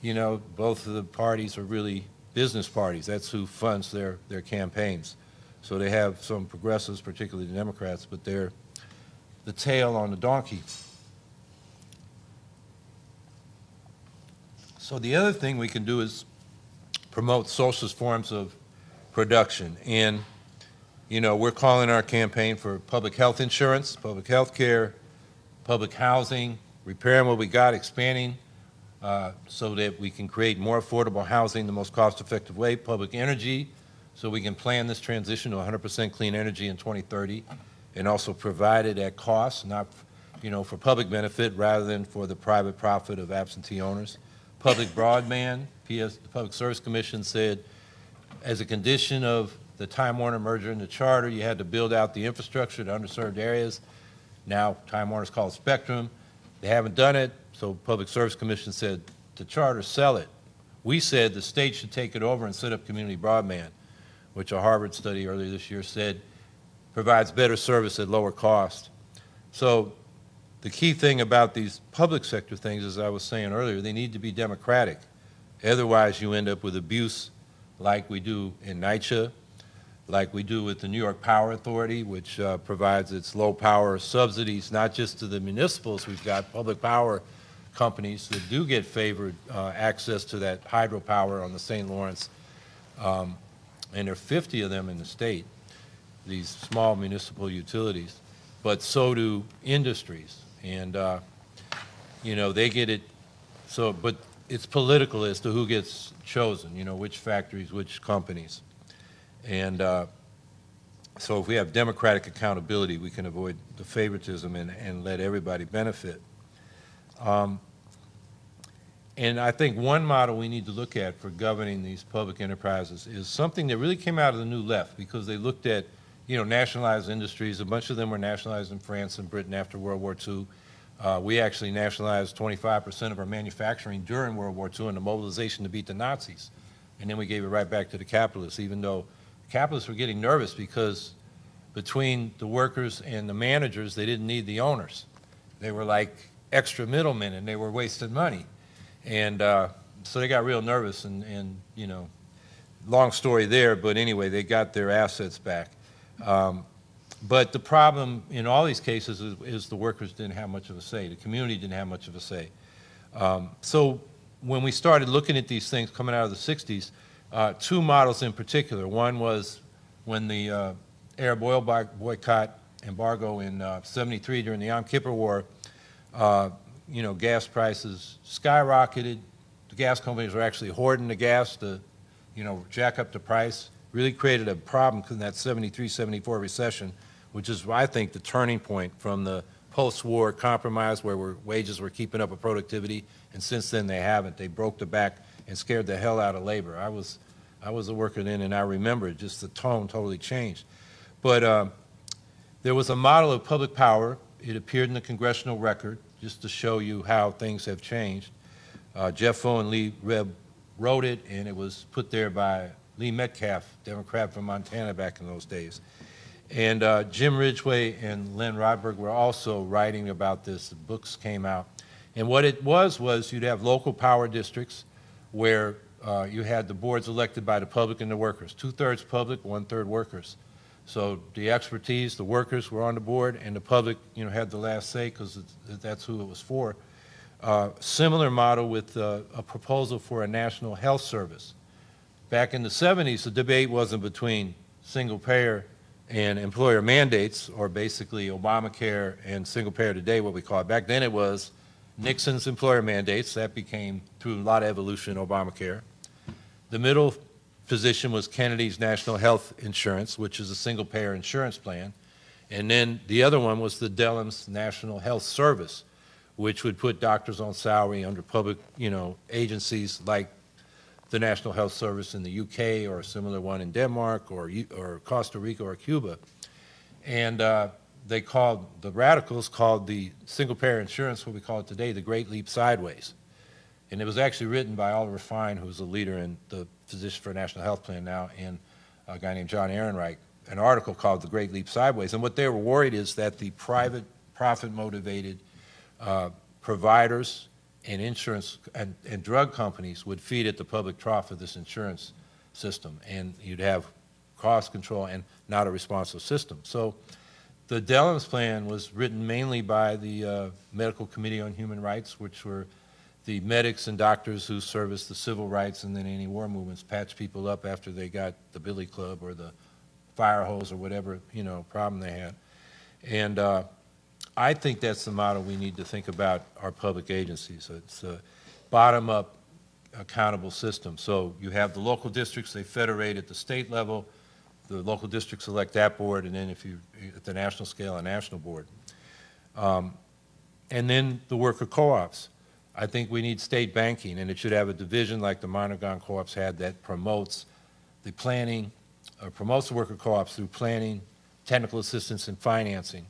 [SPEAKER 1] you know, both of the parties are really business parties. That's who funds their, their campaigns. So they have some progressives, particularly the Democrats, but they're the tail on the donkey. So the other thing we can do is promote socialist forms of production. And, you know, we're calling our campaign for public health insurance, public health care, public housing, repairing what we got, expanding uh, so that we can create more affordable housing the most cost-effective way, public energy, so we can plan this transition to 100% clean energy in 2030, and also provide it at cost, not, you know, for public benefit rather than for the private profit of absentee owners. Public broadband, PS, the Public Service Commission said, as a condition of the Time Warner merger and the charter, you had to build out the infrastructure to underserved areas. Now, Time Warner's called Spectrum. They haven't done it, so Public Service Commission said, the charter, sell it. We said the state should take it over and set up community broadband, which a Harvard study earlier this year said provides better service at lower cost. So the key thing about these public sector things, as I was saying earlier, they need to be democratic. Otherwise, you end up with abuse like we do in NYCHA, like we do with the New York Power Authority, which uh, provides its low-power subsidies, not just to the municipals. We've got public power companies that do get favored uh, access to that hydropower on the St. Lawrence, um, and there are 50 of them in the state, these small municipal utilities. But so do industries, and uh, you know they get it. So, but it's political as to who gets chosen. You know, which factories, which companies. And uh, so if we have democratic accountability, we can avoid the favoritism and, and let everybody benefit. Um, and I think one model we need to look at for governing these public enterprises is something that really came out of the New Left because they looked at, you know, nationalized industries. A bunch of them were nationalized in France and Britain after World War II. Uh, we actually nationalized 25% of our manufacturing during World War II in the mobilization to beat the Nazis. And then we gave it right back to the capitalists, even though capitalists were getting nervous because between the workers and the managers, they didn't need the owners. They were like extra middlemen and they were wasting money. And uh, so they got real nervous and, and, you know, long story there, but anyway, they got their assets back. Um, but the problem in all these cases is, is, the workers didn't have much of a say. The community didn't have much of a say. Um, so when we started looking at these things coming out of the 60s, uh, two models in particular. One was when the uh, Arab oil boycott embargo in uh, 73 during the Yom Kippur War, uh, you know, gas prices skyrocketed. The gas companies were actually hoarding the gas to, you know, jack up the price. Really created a problem in that 73, 74 recession, which is, I think, the turning point from the post-war compromise where wages were keeping up with productivity, and since then they haven't. They broke the back and scared the hell out of labor. I was, I was a worker then, and I remember just the tone totally changed. But um, there was a model of public power. It appeared in the congressional record, just to show you how things have changed. Uh, Jeff Foe and Lee Webb wrote it, and it was put there by Lee Metcalf, Democrat from Montana back in those days. And uh, Jim Ridgeway and Len Rodberg were also writing about this. The books came out. And what it was, was you'd have local power districts where uh, you had the boards elected by the public and the workers, two-thirds public, one-third workers. So the expertise, the workers were on the board, and the public, you know, had the last say because that's who it was for. Uh, similar model with uh, a proposal for a national health service. back in the 70s, the debate wasn't between single payer and employer mandates, or basically Obamacare and single payer today, what we call it. Back then it was Nixon's employer mandates. That became, through a lot of evolution, Obamacare. The middle position was Kennedy's National Health Insurance, which is a single payer insurance plan. And then the other one was the Dellums' National Health Service, which would put doctors on salary under public, you know, agencies like the National Health Service in the UK or a similar one in Denmark or, or Costa Rica or Cuba. And uh, they called, the radicals called the single payer insurance, what we call it today, the Great Leap Sideways. And it was actually written by Oliver Fein, who's a leader in the Physician for a National Health Plan now, and a guy named John Ehrenreich, an article called The Great Leap Sideways. And what they were worried is that the private, profit-motivated uh, providers and insurance and, and drug companies would feed at the public trough of this insurance system, and you'd have cost control and not a responsive system. So the Dellums plan was written mainly by the uh, Medical Committee on Human Rights, which were the medics and doctors who serviced the civil rights and then any war movements, patch people up after they got the billy club or the fire hose or whatever, you know, problem they had. And uh, I think that's the model we need to think about our public agencies. It's a bottom-up accountable system. So you have the local districts, they federate at the state level, the local districts elect that board, and then if you, at the national scale, a national board. Um, And then the worker co-ops. I think we need state banking, and it should have a division like the Mondragon co-ops had that promotes the planning, uh, promotes the worker co-ops through planning, technical assistance, and financing.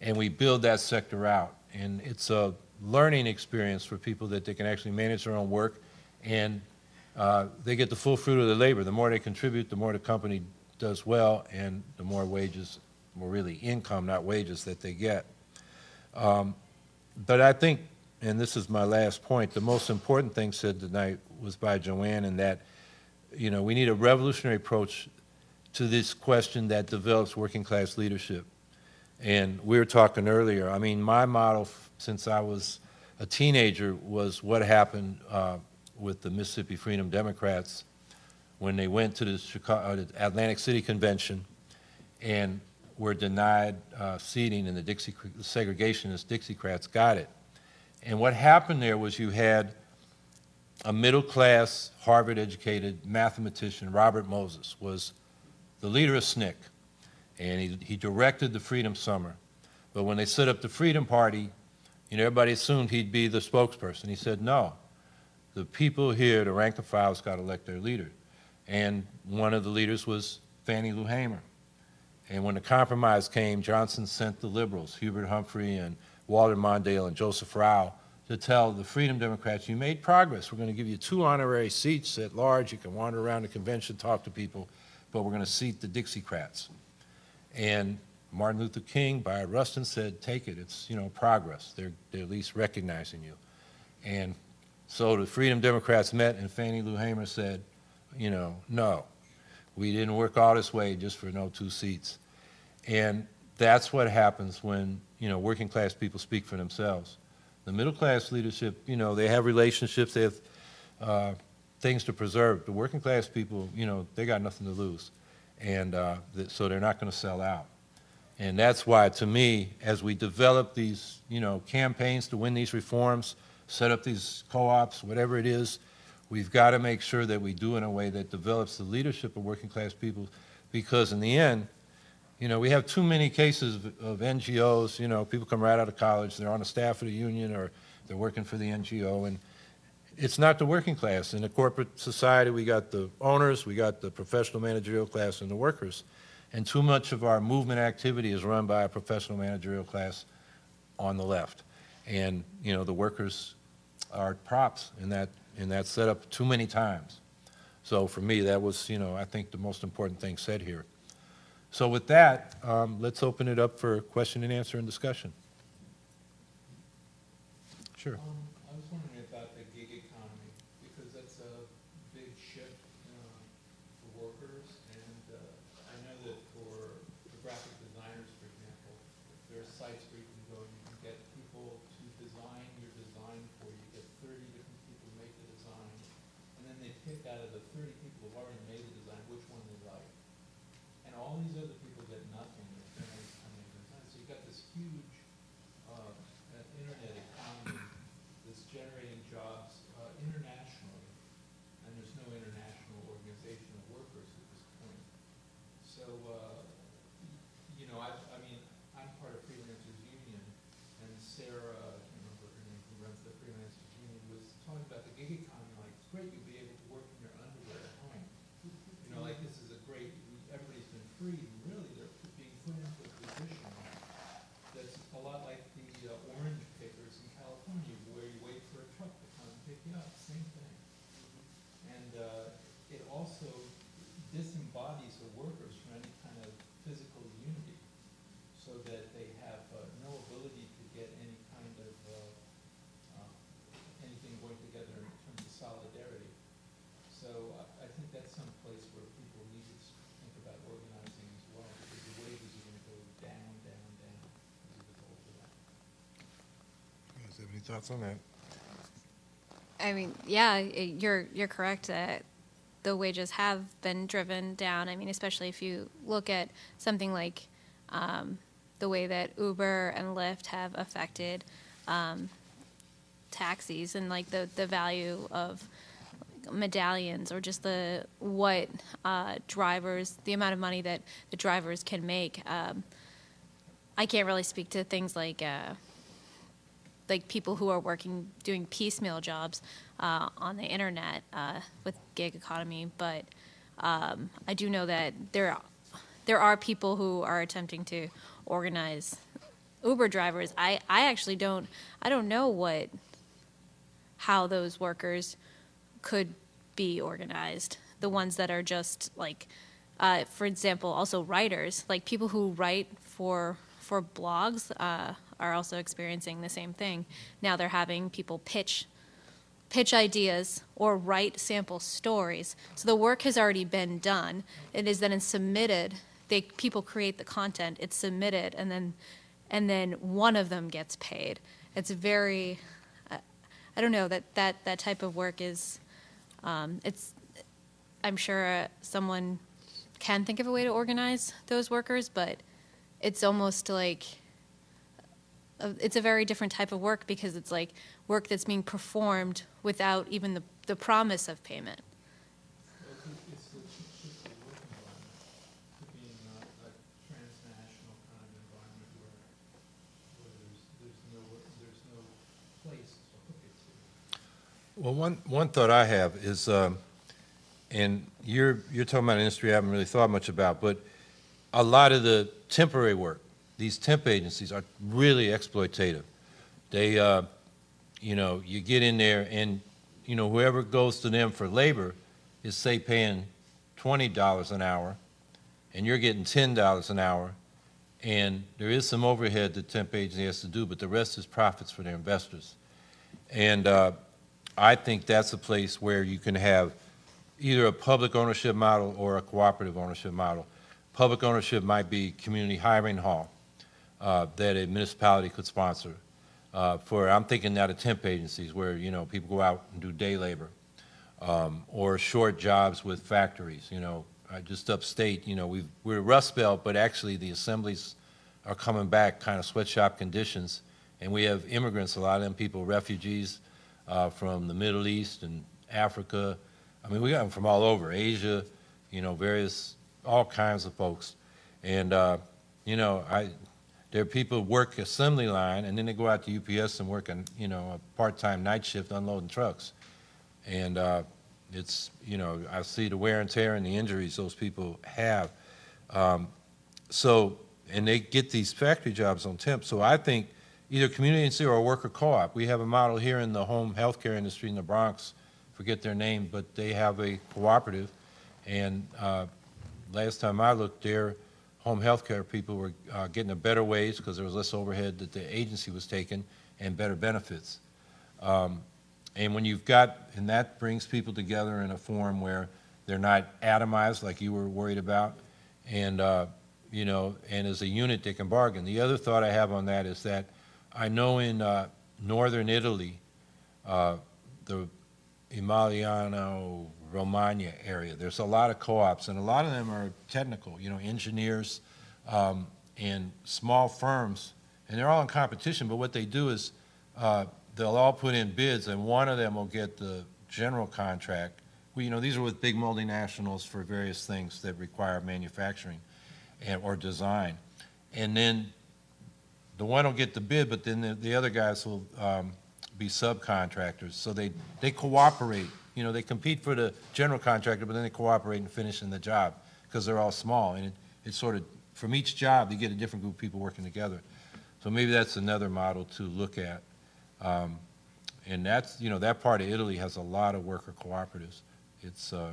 [SPEAKER 1] And we build that sector out. And it's a learning experience for people that they can actually manage their own work, and uh, they get the full fruit of their labor. The more they contribute, the more the company does well, and the more wages, more really income, not wages, that they get. Um, But I think, and this is my last point, the most important thing said tonight was by Joanne, in that, you know, we need a revolutionary approach to this question that develops working-class leadership. And we were talking earlier, I mean, my model, since I was a teenager, was what happened uh, with the Mississippi Freedom Democrats when they went to the Chicago, the Atlantic City Convention and were denied uh, seating, and the Dixie, the segregationists, Dixiecrats, got it. And what happened there was you had a middle-class, Harvard-educated mathematician, Robert Moses, was the leader of SNCC, and he, he directed the Freedom Summer. But when they set up the Freedom Party, you know, everybody assumed he'd be the spokesperson. He said, no, the people here, the rank and file's got to elect their leader. And one of the leaders was Fannie Lou Hamer. And when the compromise came, Johnson sent the liberals, Hubert Humphrey and Walter Mondale and Joseph Rauh, to tell the Freedom Democrats, you made progress. We're going to give you two honorary seats at large. You can wander around the convention, talk to people, but we're going to seat the Dixiecrats. And Martin Luther King, Bayard Rustin said, take it. It's, you know, progress. They're, they're at least recognizing you. And so the Freedom Democrats met, and Fannie Lou Hamer said, you know, no, we didn't work all this way just for no two seats. And that's what happens when, you know, working class people speak for themselves. The middle class leadership, you know, they have relationships, they have uh, things to preserve. The working class people, you know, they got nothing to lose. And uh, th- so they're not going to sell out. And that's why, to me, as we develop these, you know, campaigns to win these reforms, set up these co-ops, whatever it is, we've got to make sure that we do in a way that develops the leadership of working class people, because in the end, you know, we have too many cases of, of NGOs, you know, people come right out of college, they're on the staff of the union or they're working for the NGO, and it's not the working class. In a corporate society, we got the owners, we got the professional managerial class, and the workers. And too much of our movement activity is run by a professional managerial class on the left. And, you know, the workers are props in that, in that setup too many times. So for me, that was, you know, I think the most important thing said here. So with that, um, let's open it up for question and answer and discussion. Sure.
[SPEAKER 4] Um, I was wondering about the gig economy, because that's a big shift uh, for workers, and uh, I know that for the graphic designers, for example, there are sites where you can go, and you can get people to design your design for you, get thirty different people to make the design, and then they pick out of the thirty people who've already made the design, which one they like. And all these other people get nothing. So you've got this huge, uh, uh, internet economy that's generating jobs, uh, internationally. And there's no international organization of workers at this point. So, uh, y- you know, I, I mean, I'm part of Freelancers Union, and Sarah, I can't remember her name, who runs the Freelancers Union, was talking about the gig economy, like, it's great you'll be able to work in your underwear at home. You know, like, this is a great, everybody's been freed, and really, they're being put into a position that's a lot like the uh, orange pickers in California, where you wait for a truck to come and pick you up, same thing. And uh, it also disembodies the workers from any kind of physical unity, so that they have uh, no ability to get any kind of, uh, uh, anything going together in terms of solidarity. So I I think that's some place where people need to s- think about organizing as well, because the wages are gonna go down, down, down as a result of that.
[SPEAKER 1] You guys have any thoughts on that?
[SPEAKER 3] I mean, yeah, you're you're correct that the wages have been driven down. I mean, especially if you look at something like um, the way that Uber and Lyft have affected um, taxis and like the the value of medallions or just the what uh, drivers the amount of money that the drivers can make. Um, I can't really speak to things like. Uh, like people who are working doing piecemeal jobs uh, on the internet uh, with gig economy, but um, I do know that there there are people who are attempting to organize Uber drivers. I, I actually don't I don't know what how those workers could be organized. The ones that are just like, uh, for example, also writers, like people who write for for blogs, uh, are also experiencing the same thing. Now they're having people pitch pitch ideas or write sample stories. So the work has already been done. It is then submitted. They people create the content. It's submitted, and then and then one of them gets paid. It's very. I, don't know that that that type of work is. Um, it's. I'm sure uh, someone can think of a way to organize those workers, but it's almost like it's a very different type of work because it's like work that's being performed without even the, the promise of payment.
[SPEAKER 4] Well,
[SPEAKER 1] one, one thought I have is, um, and you're, you're talking about an industry I haven't really thought much about, but a lot of the temporary work, these temp agencies are really exploitative. They, uh, you know, you get in there and, you know, whoever goes to them for labor is, say, paying twenty dollars an hour, and you're getting ten dollars an hour, and there is some overhead the temp agency has to do, but the rest is profits for their investors. And, uh, I think that's a place where you can have either a public ownership model or a cooperative ownership model. Public ownership might be community hiring hall uh, that a municipality could sponsor. Uh, For, I'm thinking now of temp agencies where, you know, people go out and do day labor. um, Or short jobs with factories, you know, uh, just upstate, you know, we've, we're Rust Belt, but actually the assemblies are coming back kind of sweatshop conditions. And we have immigrants, a lot of them people, refugees, uh, from the Middle East and Africa. I mean, we got them from all over, Asia, you know, various, all kinds of folks. And, uh, you know, I, there are people work assembly line, and then they go out to UPS and work on, you know, a part-time night shift unloading trucks. And uh, it's, you know, I see the wear and tear and the injuries those people have. Um, So, and they get these factory jobs on temp. So I think either community agency or worker co-op. We have a model here in the home healthcare industry in the Bronx, forget their name, but they have a cooperative. And uh, last time I looked, their home healthcare people were uh, getting a better wage because there was less overhead that the agency was taking and better benefits. Um, And when you've got, and that brings people together in a forum where they're not atomized like you were worried about, and, uh, you know, and as a unit, they can bargain. The other thought I have on that is that I know in uh, northern Italy, uh, the Emiliano Romagna area. There's a lot of co-ops, and a lot of them are technical, you know, engineers um, and small firms, and they're all in competition, but what they do is uh, they'll all put in bids, and one of them will get the general contract. Well, you know, these are with big multinationals for various things that require manufacturing and, or design. And then the one will get the bid, but then the, the other guys will um, be subcontractors. So they, they cooperate, you know, they compete for the general contractor, but then they cooperate in finishing the job because they're all small. And it, it's sort of, from each job, you get a different group of people working together. So maybe that's another model to look at. Um, and that's, you know, that part of Italy has a lot of worker cooperatives. It's uh,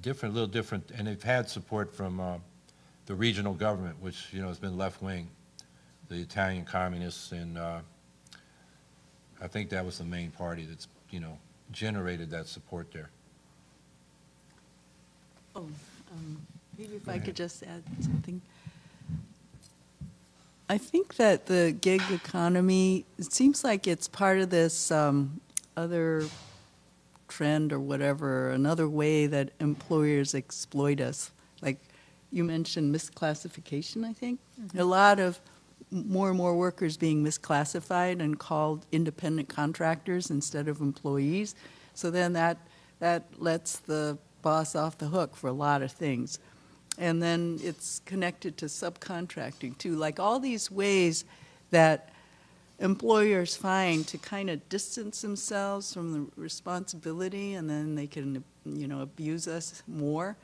[SPEAKER 1] different, a little different, and they've had support from uh, the regional government, which, you know, has been left-wing, the Italian communists, and uh, I think that was the main party that's, you know, generated that support there.
[SPEAKER 2] Oh, um, Maybe if
[SPEAKER 1] Go
[SPEAKER 2] I
[SPEAKER 1] ahead.
[SPEAKER 2] could just add something. I think that the gig economy, it seems like it's part of this um, other trend or whatever, another way that employers exploit us. Like you mentioned misclassification, I think. A lot of more and more workers being misclassified and called independent contractors instead of employees. So then that, that lets the boss off the hook for a lot of things. And then it's connected to subcontracting too, like all these ways that employers find to kind of distance themselves from the responsibility and then they can, you know, abuse us more.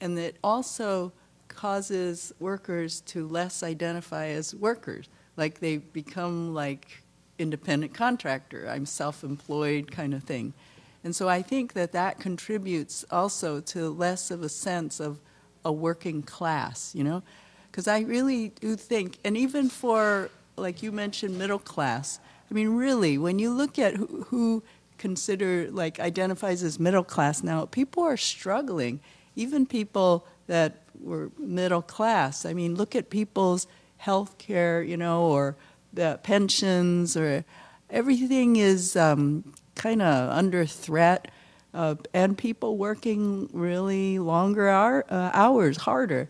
[SPEAKER 2] And that also causes workers to less identify as workers. Like they become like independent contractor, I'm self-employed kind of thing. And so I think that that contributes also to less of a sense of a working class, you know? Because I really do think, and even for, like you mentioned, middle class, I mean, really, when you look at who, who consider, like, identifies as middle class now, people are struggling. Even people that were middle class. I mean, look at people's health care, you know, or the pensions, or everything is um, kind of under threat uh, and people working really longer hour, uh, hours, harder.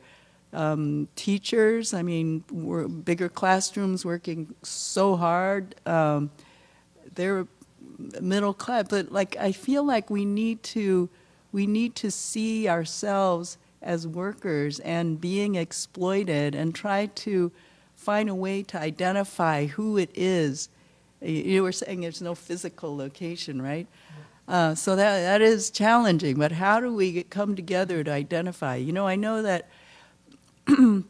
[SPEAKER 2] Um, teachers, I mean, we're bigger classrooms working so hard. Um, they're middle class, but like I feel like we need to, we need to see ourselves as workers and being exploited and try to find a way to identify who it is. You were saying there's no physical location, right? Uh, so that that is challenging. But how do we come together to identify? You know, I know that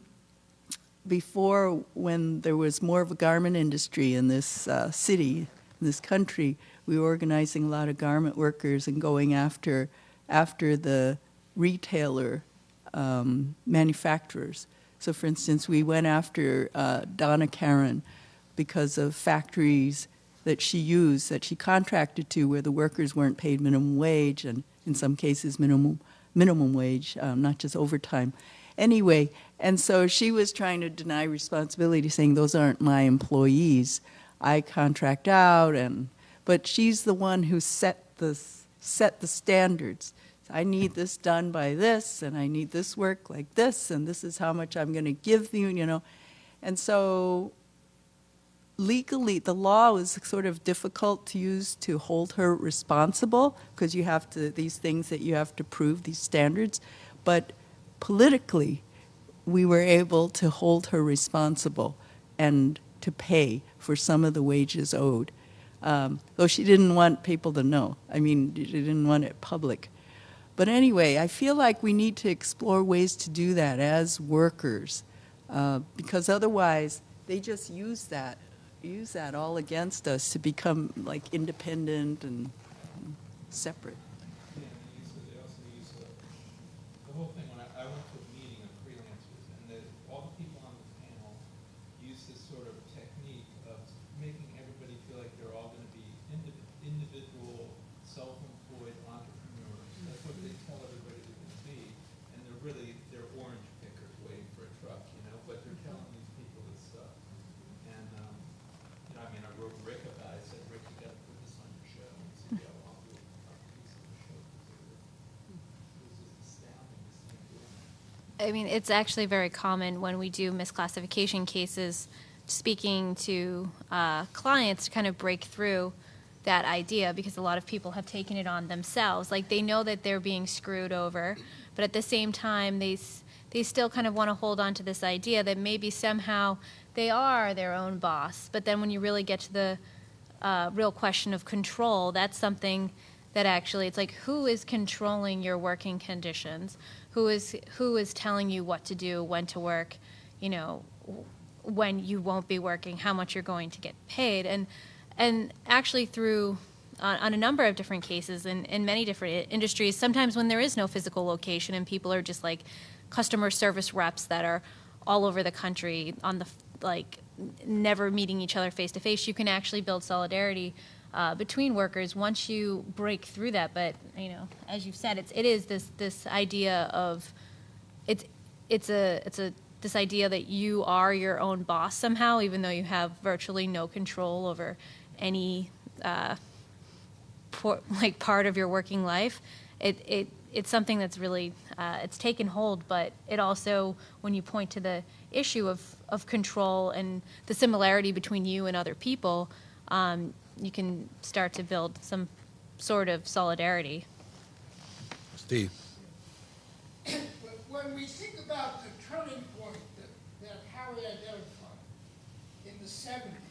[SPEAKER 2] before, when there was more of a garment industry in this uh, city, in this country, we were organizing a lot of garment workers and going after after the retailer um, manufacturers. So, for instance, we went after uh, Donna Karan because of factories that she used, that she contracted to, where the workers weren't paid minimum wage, and in some cases minimum minimum wage, um, not just overtime. Anyway, and so she was trying to deny responsibility, saying those aren't my employees. I contract out, and but she's the one who set the set the standards. I need this done by this, and I need this work like this, and this is how much I'm going to give you, you know. And so legally, the law was sort of difficult to use to hold her responsible because you have to, these things that you have to prove, these standards. But politically, we were able to hold her responsible and to pay for some of the wages owed. Um, though she didn't want people to know. I mean, she didn't want it public. But anyway, I feel like we need to explore ways to do that as workers, uh, because otherwise they just use that, use that all against us to become like independent and separate.
[SPEAKER 4] Yeah, and they use, they also use, uh, the whole thing, when I, I went to a meeting of freelancers, and the, all the people on the panel use this sort of technique of making everybody feel like they're all gonna be indi- individual, self-employed entrepreneurs. That's what they tell everybody they're gonna be, and they're really, they're orange pickers waiting for a truck, you know, but they're telling these people this stuff. And, um, you know, I mean, I wrote Rick about it, I said, Rick, you gotta put this on your show. And he said, yeah, well, I'll do it, I'll do this on the show.
[SPEAKER 3] I mean, it's actually very common when we do misclassification cases, speaking to uh, clients to kind of break through that idea because a lot of people have taken it on themselves. Like they know that they're being screwed over, but at the same time, they they still kind of want to hold on to this idea that maybe somehow they are their own boss. But then when you really get to the uh, real question of control, that's something that actually it's like who is controlling your working conditions? Who is who is telling you what to do, when to work, you know, when you won't be working, how much you're going to get paid, and and actually through on, on a number of different cases in, in many different industries, sometimes when there is no physical location and people are just like customer service reps that are all over the country on the like never meeting each other face to face, you can actually build solidarity uh, between workers once you break through that. But you know, as you've said, it's it is this this idea of it's it's a it's a this idea that you are your own boss somehow, even though you have virtually no control over any uh, por- like part of your working life. It it it's something that's really uh, it's taken hold, but it also when you point to the issue of of control and the similarity between you and other people, um, you can start to build some sort of solidarity.
[SPEAKER 1] Steve.
[SPEAKER 5] When we think about the turning point that, that Harry identified in the 70s,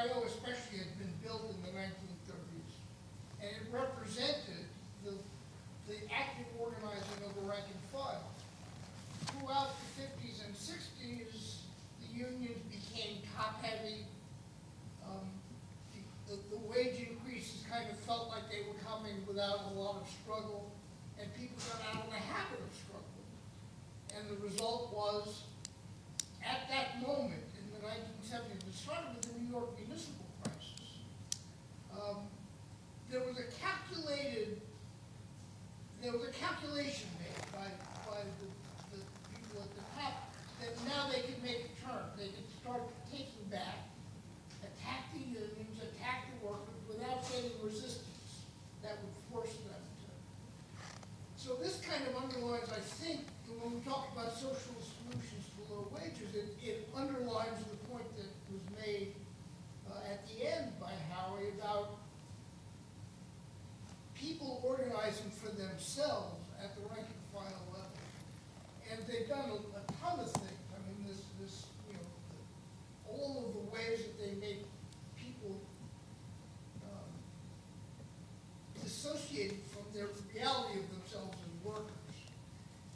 [SPEAKER 5] CIO especially, had been built in the nineteen thirties. And it represented the, the active organizing of the rank and file. Throughout the fifties and sixties, the unions became top-heavy. Um, the, the- the wage increases kind of felt like they were coming without a lot of struggle, and people got out of the habit of struggling. And the result was, at that moment, in the nineteen seventies, it started with the New York municipal crisis. Um, There was a calculated, there was a calculation made by, by the, the people at the top, that now they could make a turn, they could start taking back, attack the unions, attack the workers without getting resistance that would force them to. So this kind of underlines, I think, when we talk about social solutions to low wages, it, it underlines the point that was made uh, at the end by Howie about people organizing for themselves at the rank and file level. And they've done a, a ton of things. I mean, this, this, you know, all of the ways that they make people um, dissociated from their reality of themselves as workers.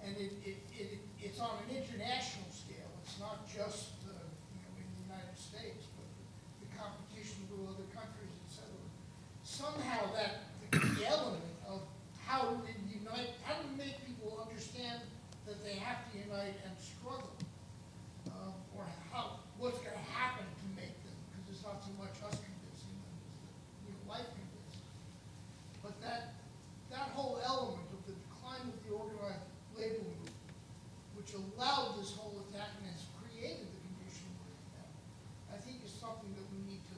[SPEAKER 5] And it, it, it, it's on an international scale. It's not just, uh, you know, in the United States, but the competition with other countries, et cetera. Somehow that, the element of how do we unite, how do we make people understand that they have to unite and struggle? um, or how, what's gonna happen to make them, because it's not so much us convincing them, it's the, you know, life convincing. But that, that whole element of the decline of the organized labor movement, which allowed this whole attack and has created the condition we're in now, I think is something that we need to,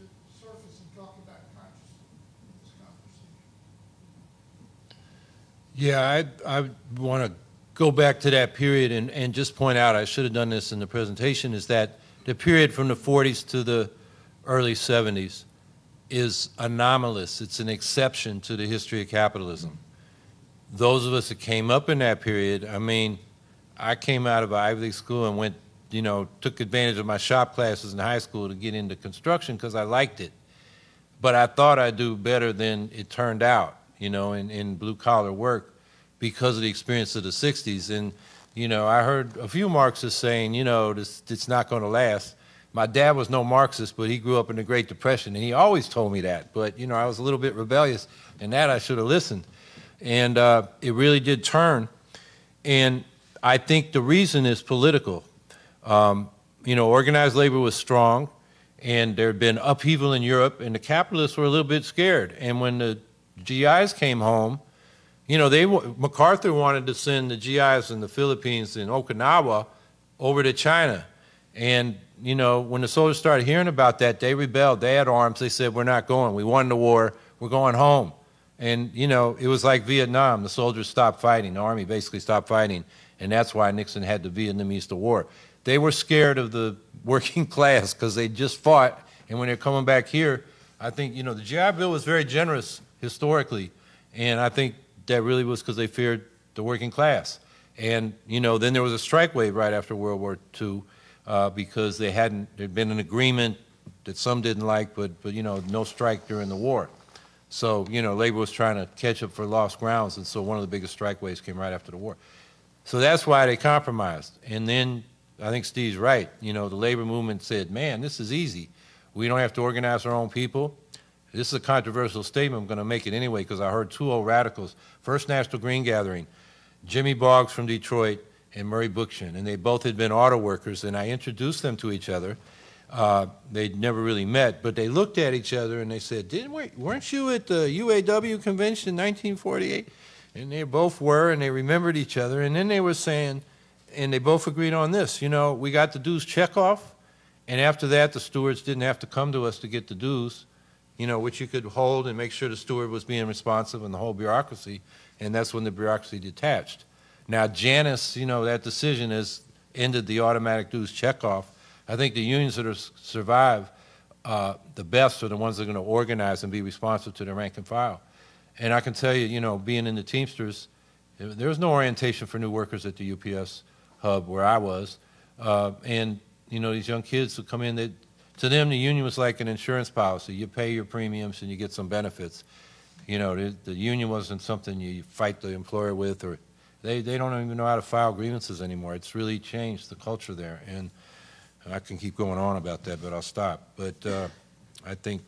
[SPEAKER 5] to surface and talk about consciously in this conversation.
[SPEAKER 1] Yeah, I, I want to go back to that period and, and just point out, I should have done this in the presentation, is that the period from the 40s to the early 70s is anomalous. It's an exception to the history of capitalism. Those of us that came up in that period, I mean, I came out of Ivy League school and went, you know, took advantage of my shop classes in high school to get into construction because I liked it. But I thought I'd do better than it turned out, you know, in, in blue collar work because of the experience of the 60s. And, you know, I heard a few Marxists saying, you know, this, it's not going to last. my dad was no Marxist, but he grew up in the Great Depression, and he always told me that. But, you know, I was a little bit rebellious, and that I should have listened. And uh, it really did turn. And I think the reason is political. Um, you know, organized labor was strong, and there had been upheaval in Europe, and the capitalists were a little bit scared. And when the GIs came home, you know, they MacArthur wanted to send the GIs in the Philippines and Okinawa over to China. And, you know, when the soldiers started hearing about that, they rebelled. They had arms. They said, We're not going. We won the war. We're going home. And, you know, it was like Vietnam. The soldiers stopped fighting. The army basically stopped fighting. And that's why Nixon had the Vietnamese to war. They were scared of the working class because they just fought. And when they're coming back here, I think, you know, the GI Bill was very generous historically. And I think that really was because they feared the working class. And, you know, then there was a strike wave right after World War II uh, because they hadn't, there'd been an agreement that some didn't like, but, but, you know, no strike during the war. So, you know, labor was trying to catch up for lost grounds, and so one of the biggest strike waves came right after the war. So that's why they compromised. And then I think Steve's right. You know, the labor movement said, man, this is easy. We don't have to organize our own people. This is a controversial statement. I'm going to make it anyway because I heard two old radicals. First National Green Gathering, Jimmy Boggs from Detroit and Murray Bookchin, and they both had been auto workers, and I introduced them to each other. Uh, they'd never really met, but they looked at each other and they said, "Didn't we? Weren't you at the UAW convention in 1948?" And they both were, and they remembered each other. And then they were saying, and they both agreed on this. You know, we got the dues check off, and after that, the stewards didn't have to come to us to get the dues. You know, which you could hold and make sure the steward was being responsive and the whole bureaucracy, and that's when the bureaucracy detached. Now, Janus, you know, that decision has ended the automatic dues checkoff. I think the unions that survive uh, the best are the ones that are going to organize and be responsive to their rank and file. And I can tell you, you know, being in the Teamsters, there was no orientation for new workers at the UPS hub where I was. Uh, and, you know, these young kids who come in, they, to them, the union was like an insurance policy. You pay your premiums and you get some benefits. You know, the, the union wasn't something you fight the employer with or they, they don't even know how to file grievances anymore. It's really changed the culture there. And I can keep going on about that, but I'll stop. But uh, I think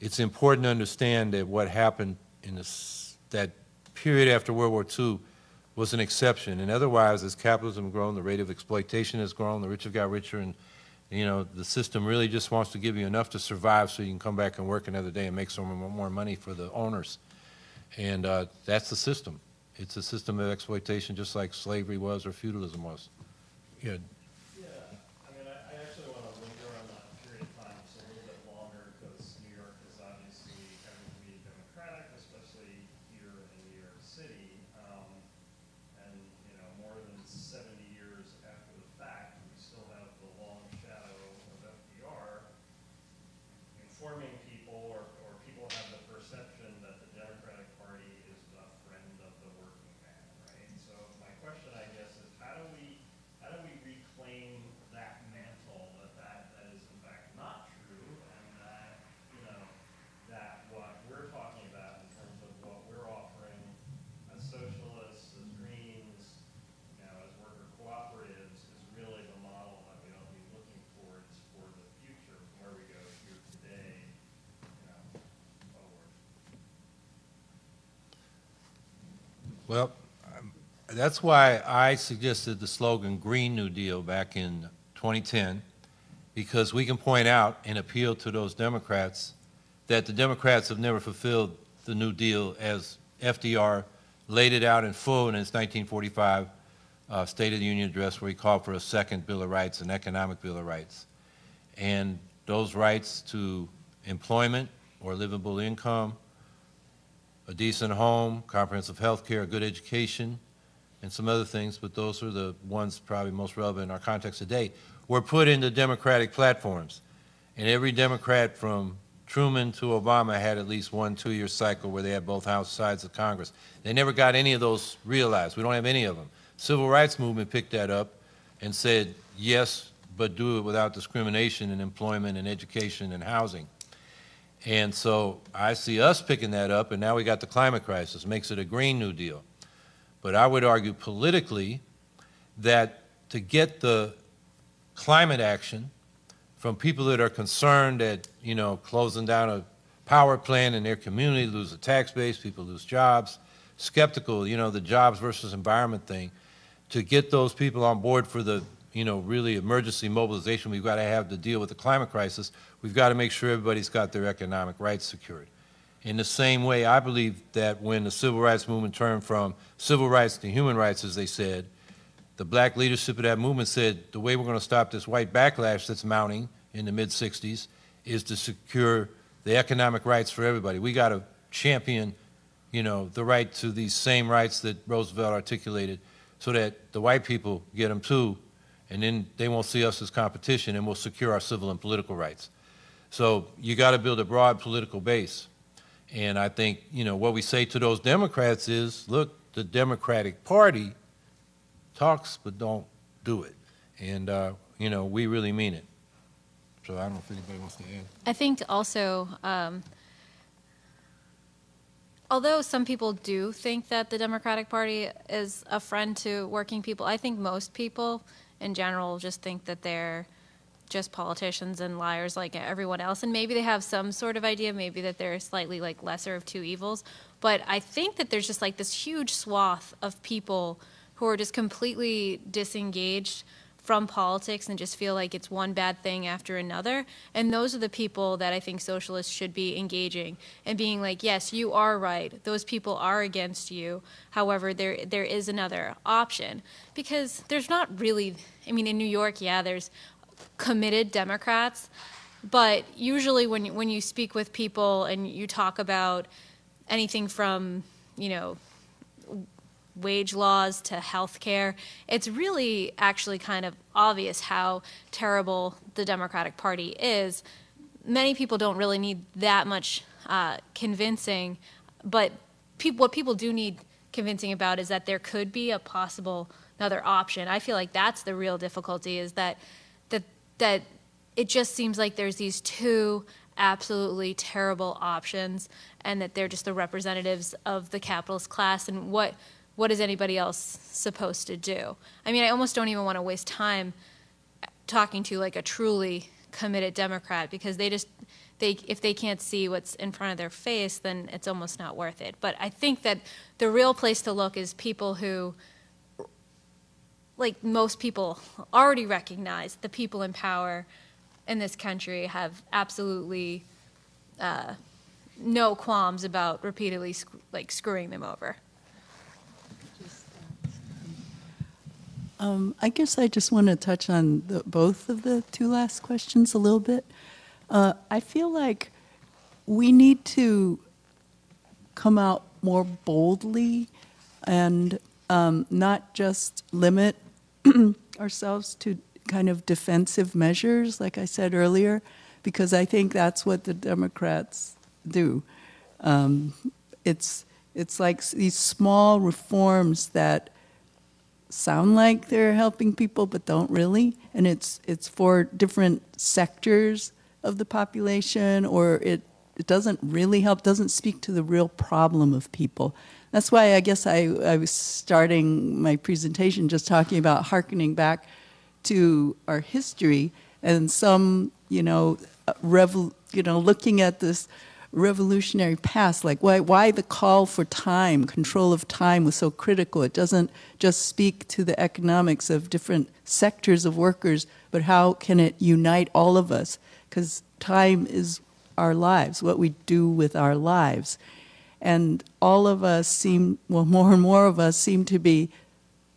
[SPEAKER 1] it's important to understand that what happened in this, that period after World War II was an exception. And otherwise, as capitalism has grown, the rate of exploitation has grown, the rich have got richer, and you know the system really just wants to give you enough to survive so you can come back and work another day and make some more money for the owners. And uh, that's the system. It's a system of exploitation just like slavery was or feudalism was. Yeah,
[SPEAKER 6] I mean, I, I actually want to linger on that period of time just a little bit longer, because New York is obviously having to be democratic, especially here in New York City. Um, and, you know, more than seventy years after the fact, we still have the long shadow of FDR informing people, or, or people have the perception that the Democratic Party is the friend of the working man, right? So my question, I guess, is how do we, how do we reclaim that mantle, that that, that is in fact not true, and that, you know, that what we're talking about in terms of what we're offering as socialists, as Greens, you know, as worker cooperatives, is really the model that we ought to be looking towards for the future, from where we go here today, you know, forward.
[SPEAKER 1] Well, that's why I suggested the slogan Green New Deal back in 2010, because we can point out and appeal to those Democrats that the Democrats have never fulfilled the New Deal as FDR laid it out in full in his 1945 uh, State of the Union address, where he called for a second Bill of Rights, an economic Bill of Rights. And those rights to employment or livable income, a decent home, comprehensive health care, good education, and some other things, but those are the ones probably most relevant in our context today, were put into Democratic platforms. And every Democrat from Truman to Obama had at least one two-year cycle where they had both house sides of Congress. They never got any of those realized. We don't have any of them. Civil rights movement picked that up and said, yes, but do it without discrimination in employment and education and housing. And so I see us picking that up, and now we got the climate crisis, makes it a Green New Deal. But I would argue politically that to get the climate action, from people that are concerned that, you know, closing down a power plant in their community, lose a tax base, people lose jobs, skeptical, you know, the jobs versus environment thing, to get those people on board for the, you know, really emergency mobilization we've got to have to deal with the climate crisis, we've got to make sure everybody's got their economic rights secured. In the same way, I believe that when the civil rights movement turned from civil rights to human rights, as they said, the black leadership of that movement said the way we're going to stop this white backlash that's mounting in the mid 60s is to secure the economic rights for everybody. We got to champion, you know, the right to these same rights that Roosevelt articulated so that the white people get them too, and then they won't see us as competition and we'll secure our civil and political rights. So you got to build a broad political base. And I think, you know, what we say to those Democrats is, look, the Democratic Party talks but don't do it. And, uh, you know, we really mean it. So I don't know if anybody wants to add.
[SPEAKER 3] I think also, um, although some people do think that the Democratic Party is a friend to working people, I think most people in general just think that they're just politicians and liars like everyone else. And maybe they have some sort of idea, maybe that they're slightly like lesser of two evils. But I think that there's just like this huge swath of people who are just completely disengaged from politics and just feel like it's one bad thing after another. And those are the people that I think socialists should be engaging and being like, yes, you are right. Those people are against you. However, there there is another option because there's not really. I mean, in New York, yeah, there's committed Democrats, but usually when when you speak with people and you talk about anything from you know wage laws to health care, it's really actually kind of obvious how terrible the Democratic Party is. Many people don't really need that much uh, convincing, but people, what people do need convincing about is that there could be a possible another option. I feel like that's the real difficulty is that that it just seems like there's these two absolutely terrible options and that they're just the representatives of the capitalist class and what what is anybody else supposed to do? I mean, I almost don't even want to waste time talking to like a truly committed Democrat because they just they if they can't see what's in front of their face, then it's almost not worth it. But I think that the real place to look is people who like most people already recognize the people in power in this country have absolutely uh, no qualms about repeatedly sc- like screwing them over.
[SPEAKER 2] Um, I guess I just want to touch on the, both of the two last questions a little bit. Uh, I feel like we need to come out more boldly and um, not just limit ourselves to kind of defensive measures, like I said earlier, because I think that's what the Democrats do. Um, it's it's like these small reforms that sound like they're helping people but don't really and it's it's for different sectors of the population or it it doesn't really help doesn't speak to the real problem of people that's why i guess i, I was starting my presentation just talking about harkening back to our history and some you know revel, you know looking at this revolutionary past, like why, why the call for time, control of time was so critical. It doesn't just speak to the economics of different sectors of workers, but how can it unite all of us? Because time is our lives, what we do with our lives. And all of us seem, well, more and more of us seem to be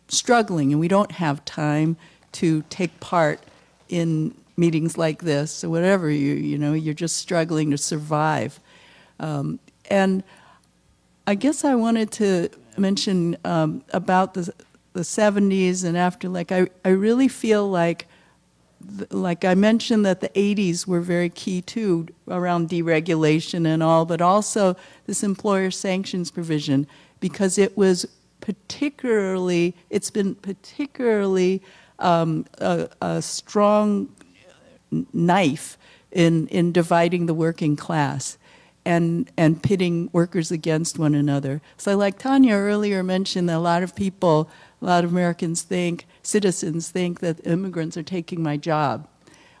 [SPEAKER 2] struggling, and we don't have time to take part in meetings like this or whatever you you know you're just struggling to survive. Um, and I guess I wanted to mention um, about the, the 70s and after, like, I, I really feel like, like I mentioned that the 80s were very key too around deregulation and all, but also this employer sanctions provision because it was particularly, it's been particularly um, a, a strong knife in, in dividing the working class and and pitting workers against one another. So, like Tana earlier mentioned, a lot of people, a lot of Americans think, citizens think that immigrants are taking my job,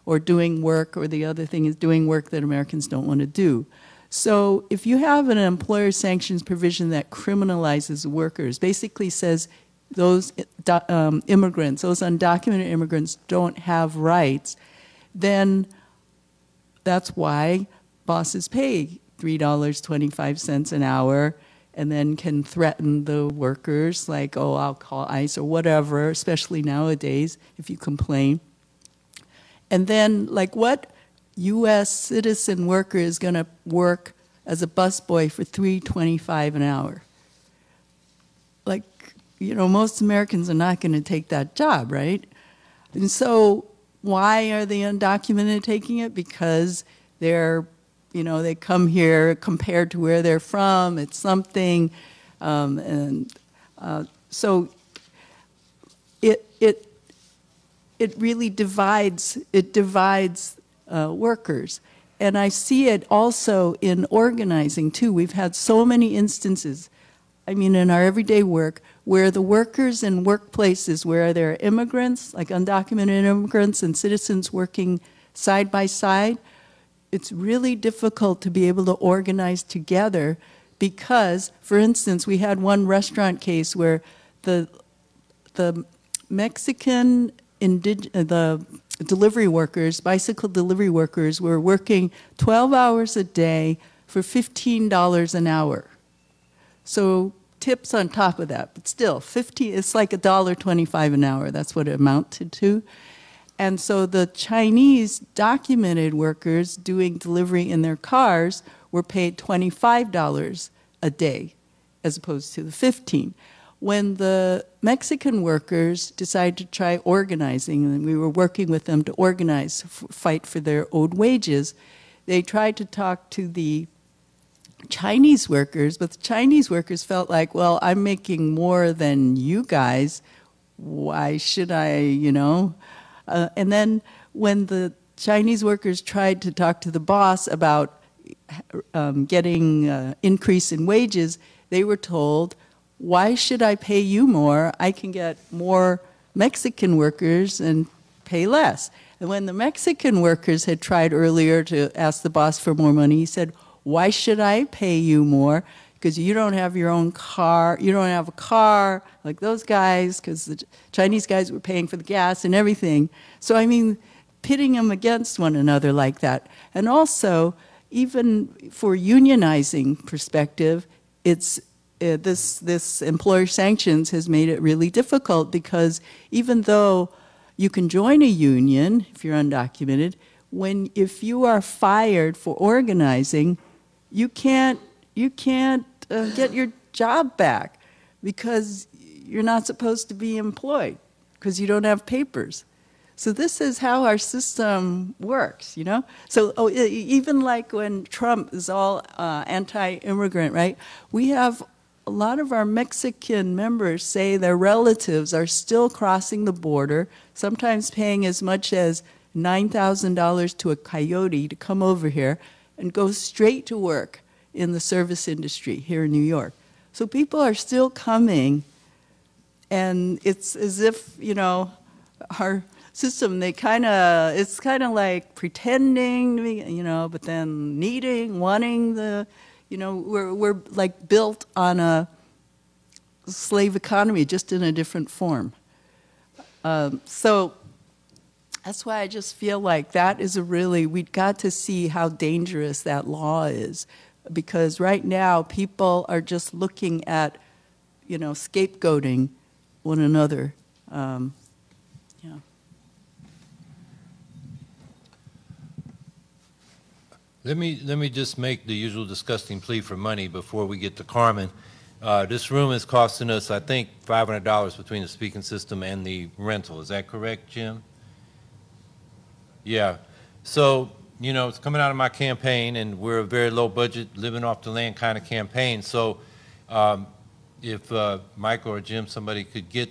[SPEAKER 2] or doing work, or the other thing is doing work that Americans don't want to do. So if you have an employer sanctions provision that criminalizes workers, basically says those um, immigrants, those undocumented immigrants, don't have rights, then that's why bosses pay $3.25 an hour and then can threaten the workers like, oh, I'll call ICE or whatever, especially nowadays if you complain. And then, like, what U.S. citizen worker is going to work as a busboy for $3.25 an hour? Like, you know, most Americans are not going to take that job, right? And so, why are the undocumented taking it? Because they're, you know, they come here compared to where they're from. It's something, um, and uh, so it it it really divides it divides uh, workers. And I see it also in organizing too. We've had so many instances, I mean, in our everyday work, where the workers in workplaces where there are immigrants, like undocumented immigrants and citizens working side by side, it's really difficult to be able to organize together because, for instance, we had one restaurant case where the the Mexican uh, the delivery workers, bicycle delivery workers, were working 12 hours a day for $15 an hour. So tips on top of that, but still, 50, it's like $1.25 an hour. That's what it amounted to. And so the Chinese documented workers doing delivery in their cars were paid $25 a day as opposed to the 15. When the Mexican workers decided to try organizing, and we were working with them to organize, fight for their owed wages, they tried to talk to the Chinese workers, but the Chinese workers felt like, well, I'm making more than you guys. Why should I, you know? Uh, and then when the Chinese workers tried to talk to the boss about um, getting uh, increase in wages, they were told, "Why should I pay you more? I can get more Mexican workers and pay less." And when the Mexican workers had tried earlier to ask the boss for more money, he said, "Why should I pay you more?" Because you don't have your own car, you don't have a car like those guys, because the Chinese guys were paying for the gas and everything. So, I mean, pitting them against one another like that. And also, even for unionizing perspective, it's uh, this this employer sanctions has made it really difficult because even though you can join a union if you're undocumented, when if you are fired for organizing, you can't you can't uh, get your job back because you're not supposed to be employed because you don't have papers. So this is how our system works, you know. So oh, even like when Trump is all uh, anti-immigrant, right? We have a lot of our Mexican members say their relatives are still crossing the border, sometimes paying as much as nine thousand dollars to a coyote to come over here and go straight to work in the service industry here in New York. So people are still coming, and it's as if you know our system they kind of it's kind of like pretending you know but then needing wanting the you know we're we're like built on a slave economy just in a different form um, so that's why I just feel like that is a really we've got to see how dangerous that law is because right now people are just looking at you know scapegoating one another um, yeah
[SPEAKER 1] Let me, let me just make the usual disgusting plea for money before we get to Carmen. Uh, This room is costing us, I think, $500 between the speaking system and the rental. Is that correct, Jim? Yeah. So, you know, it's coming out of my campaign, and we're a very low budget, living off the land kind of campaign. So um, if uh, Michael or Jim, somebody could get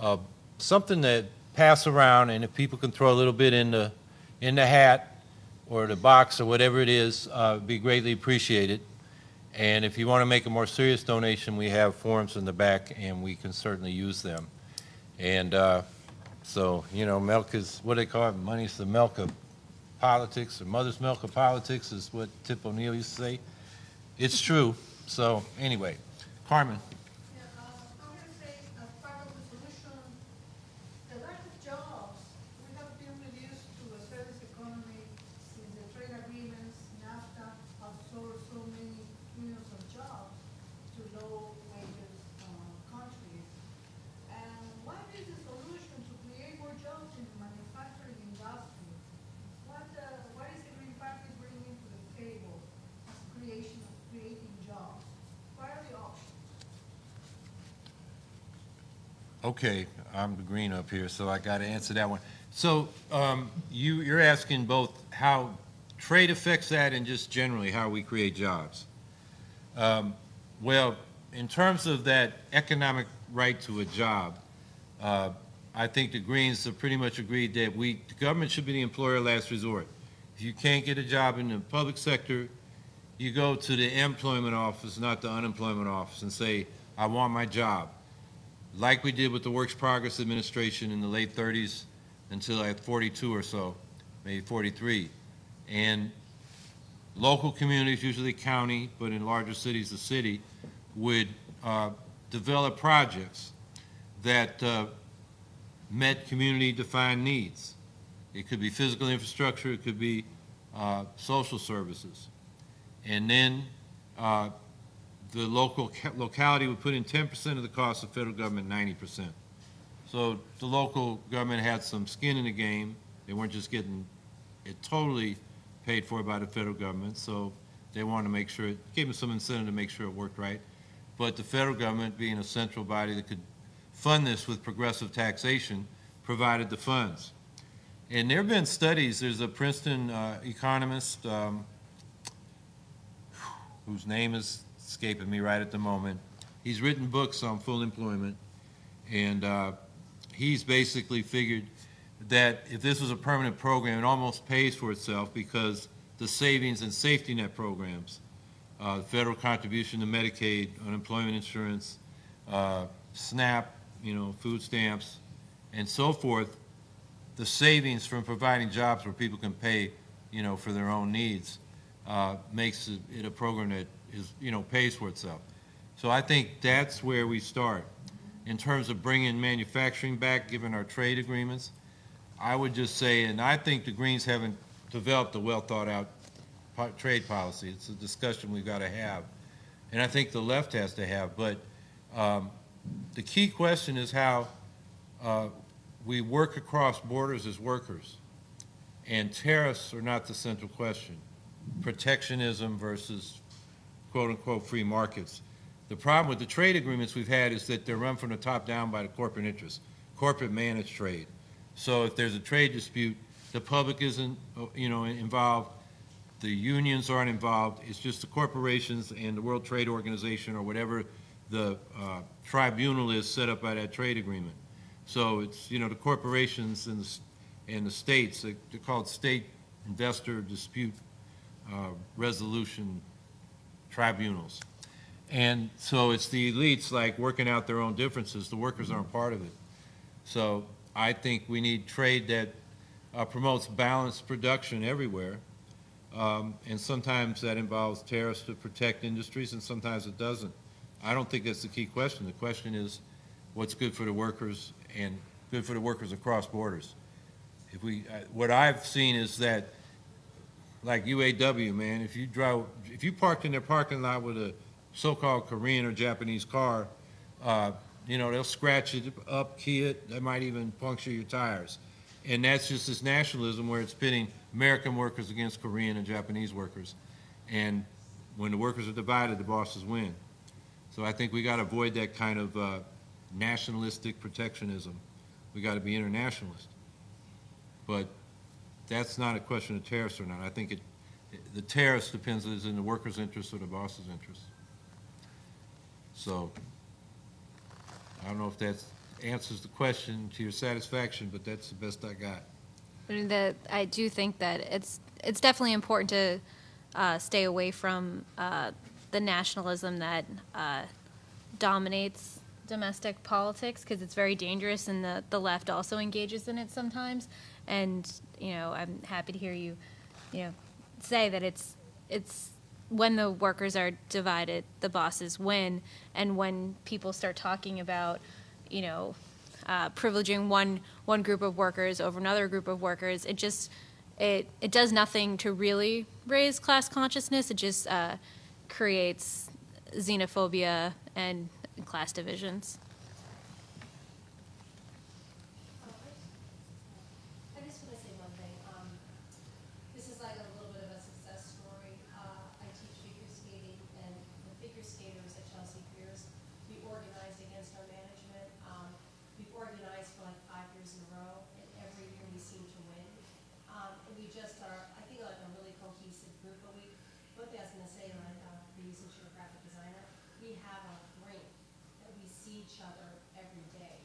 [SPEAKER 1] uh, something that pass around, and if people can throw a little bit in the, in the hat, or the box or whatever it is, uh, be greatly appreciated. And if you want to make a more serious donation, we have forms in the back, and we can certainly use them. And uh, So, you know, milk is, what they call it, money's the milk of politics, or mother's milk of politics is what Tip O'Neill used to say. It's true. So, anyway, Carmen.
[SPEAKER 5] Yeah, uh, I'm gonna say, as part of the solution, the lack of jobs, we have been reduced to a service economy since the trade agreements, NAFTA, absorbed so many millions of jobs to low wages, uh, countries. And what is the solution to create more jobs in the manufacturing industry? What, uh, what is the Green Party bringing to the table as creation, of creating jobs? What are the options?
[SPEAKER 1] Okay, I'm the green up here, so I got to answer that one. So um, you, you're asking both how trade affects that and just generally how we create jobs. Um, Well, in terms of that economic right to a job, uh, I think the Greens have pretty much agreed that we, the government should be the employer last resort. If you can't get a job in the public sector, you go to the employment office, not the unemployment office, and say, I want my job like we did with the Works Progress Administration in the late 30s until at 42 or so, maybe 43. And local communities, usually county, but in larger cities, the city, would uh, develop projects that uh, met community-defined needs. It could be physical infrastructure, it could be uh, social services. And then uh, the local, locality would put in ten percent of the cost, the federal government ninety percent. So the local government had some skin in the game, they weren't just getting it totally paid for by the federal government, so they wanted to make sure, it gave them some incentive to make sure it worked right. But the federal government, being a central body that could fund this with progressive taxation, provided the funds. And there have been studies, there's a Princeton uh, economist, um, whose name is escaping me right at the moment. He's written books on full employment, and uh, he's basically figured that if this was a permanent program, it almost pays for itself because the savings and safety net programs, uh, federal contribution to Medicaid, unemployment insurance, uh, SNAP, you know, food stamps, and so forth, the savings from providing jobs where people can pay, you know, for their own needs, uh, makes it- it a program that is, you know, pays for itself. So I think that's where we start. In terms of bringing manufacturing back, given our trade agreements, I would just say, and I think the Greens haven't developed a well-thought-out trade policy. It's a discussion we've got to have, and I think the left has to have. But um, the key question is how uh, we work across borders as workers, and tariffs are not the central question. Protectionism versus quote-unquote free markets. The problem with the trade agreements we've had is that they're run from the top down by the corporate interests, corporate managed trade. So if there's a trade dispute, the public isn't, you know, involved, the unions aren't involved, it's just the corporations and the World Trade Organization or whatever the uh, tribunal is set up by that trade agreement. So it's, you know, the corporations and the, and the states, they- they're called state investor dispute uh, resolution tribunals. And so it's the elites like working out their own differences, the workers aren't part of it. So I think we need trade that uh, promotes balanced production everywhere. Um, And sometimes that involves tariffs to protect industries, and sometimes it doesn't. I don't think that's the key question. The question is, what's good for the workers and good for the workers across borders? If we, I- what I've seen is that, like UAW, man, if you drive, if you parked in their parking lot with a so-called Korean or Japanese car, uh, you know, they'll scratch it up, key it, they might even puncture your tires. And that's just this nationalism where it's pitting American workers against Korean and Japanese workers. And when the workers are divided, the bosses win. So I think we got to avoid that kind of uh, nationalistic protectionism. We got to be internationalist. But that's not a question of tariffs or not. I think it, the tariffs depends is in the worker's interest or the boss's interest. So, I don't know if that answers the question to your satisfaction, but that's the best I got.
[SPEAKER 3] I mean, that I do think that it's it's definitely important to uh, stay away from uh, the nationalism that uh, dominates domestic politics because it's very dangerous and the, the left also engages in it sometimes. And, you know, I'm happy to hear you, you know, say that it's, it's when the workers are divided, the bosses win. And when people start talking about, you know, uh, privileging one, one group of workers over another group of workers, it just, it, it does nothing to really raise class consciousness. It just uh, creates xenophobia and class divisions.
[SPEAKER 7] I just want to say one thing. Um, this is like a little bit of a success story. Uh, I teach figure skating, and the figure skaters at Chelsea Piers, we organized against our management. Um, we've organized for like five years in a row, and every year we seem to win. Um, and we just are, I think, like a really cohesive group. But we, one thing I was going to say, like, uh, for you since you're a graphic designer, we have a rink that we see each other every day.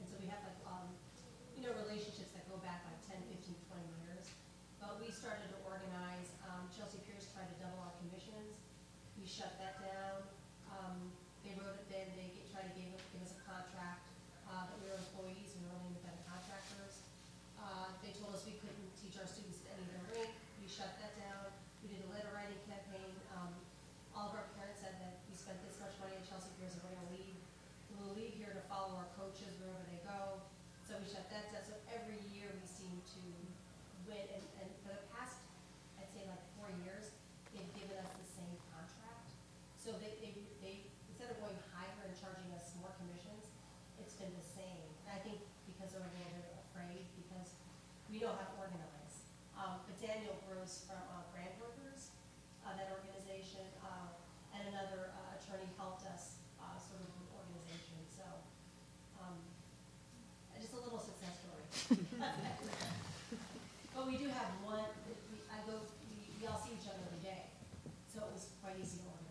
[SPEAKER 7] And so we have like, um, you know, relationships that go back like 10, 15, 20 years. But we started to organize, um, Chelsea Piers tried to double our commissions. We shut that down. Um, they wrote it then, they get- tried to give, give us a contract, uh, that we were employees, we were only independent contractors. Uh, they told us we couldn't teach our students at any of their rink. We shut that down. We did a letter writing campaign. Um, all of our parents said that we spent this much money at Chelsea Piers and we're gonna leave. We'll leave here to follow our coaches wherever they go. So we shut that down. So every year we seem to win. And, and for the past, I'd say like four years, they've given us the same contract. So they, they, they, instead of going higher and charging us more commissions, it's been the same. And I think because they're a little bit afraid, because we know how to organize. Um, but Daniel from, uh, Brandworkers, uh, that organization, uh, and another, uh, attorney helped us, uh, sort of with organization, so, um, just a little success story. But we do have one, we, I go, we, we all see each other every day, so it was quite easy to organize.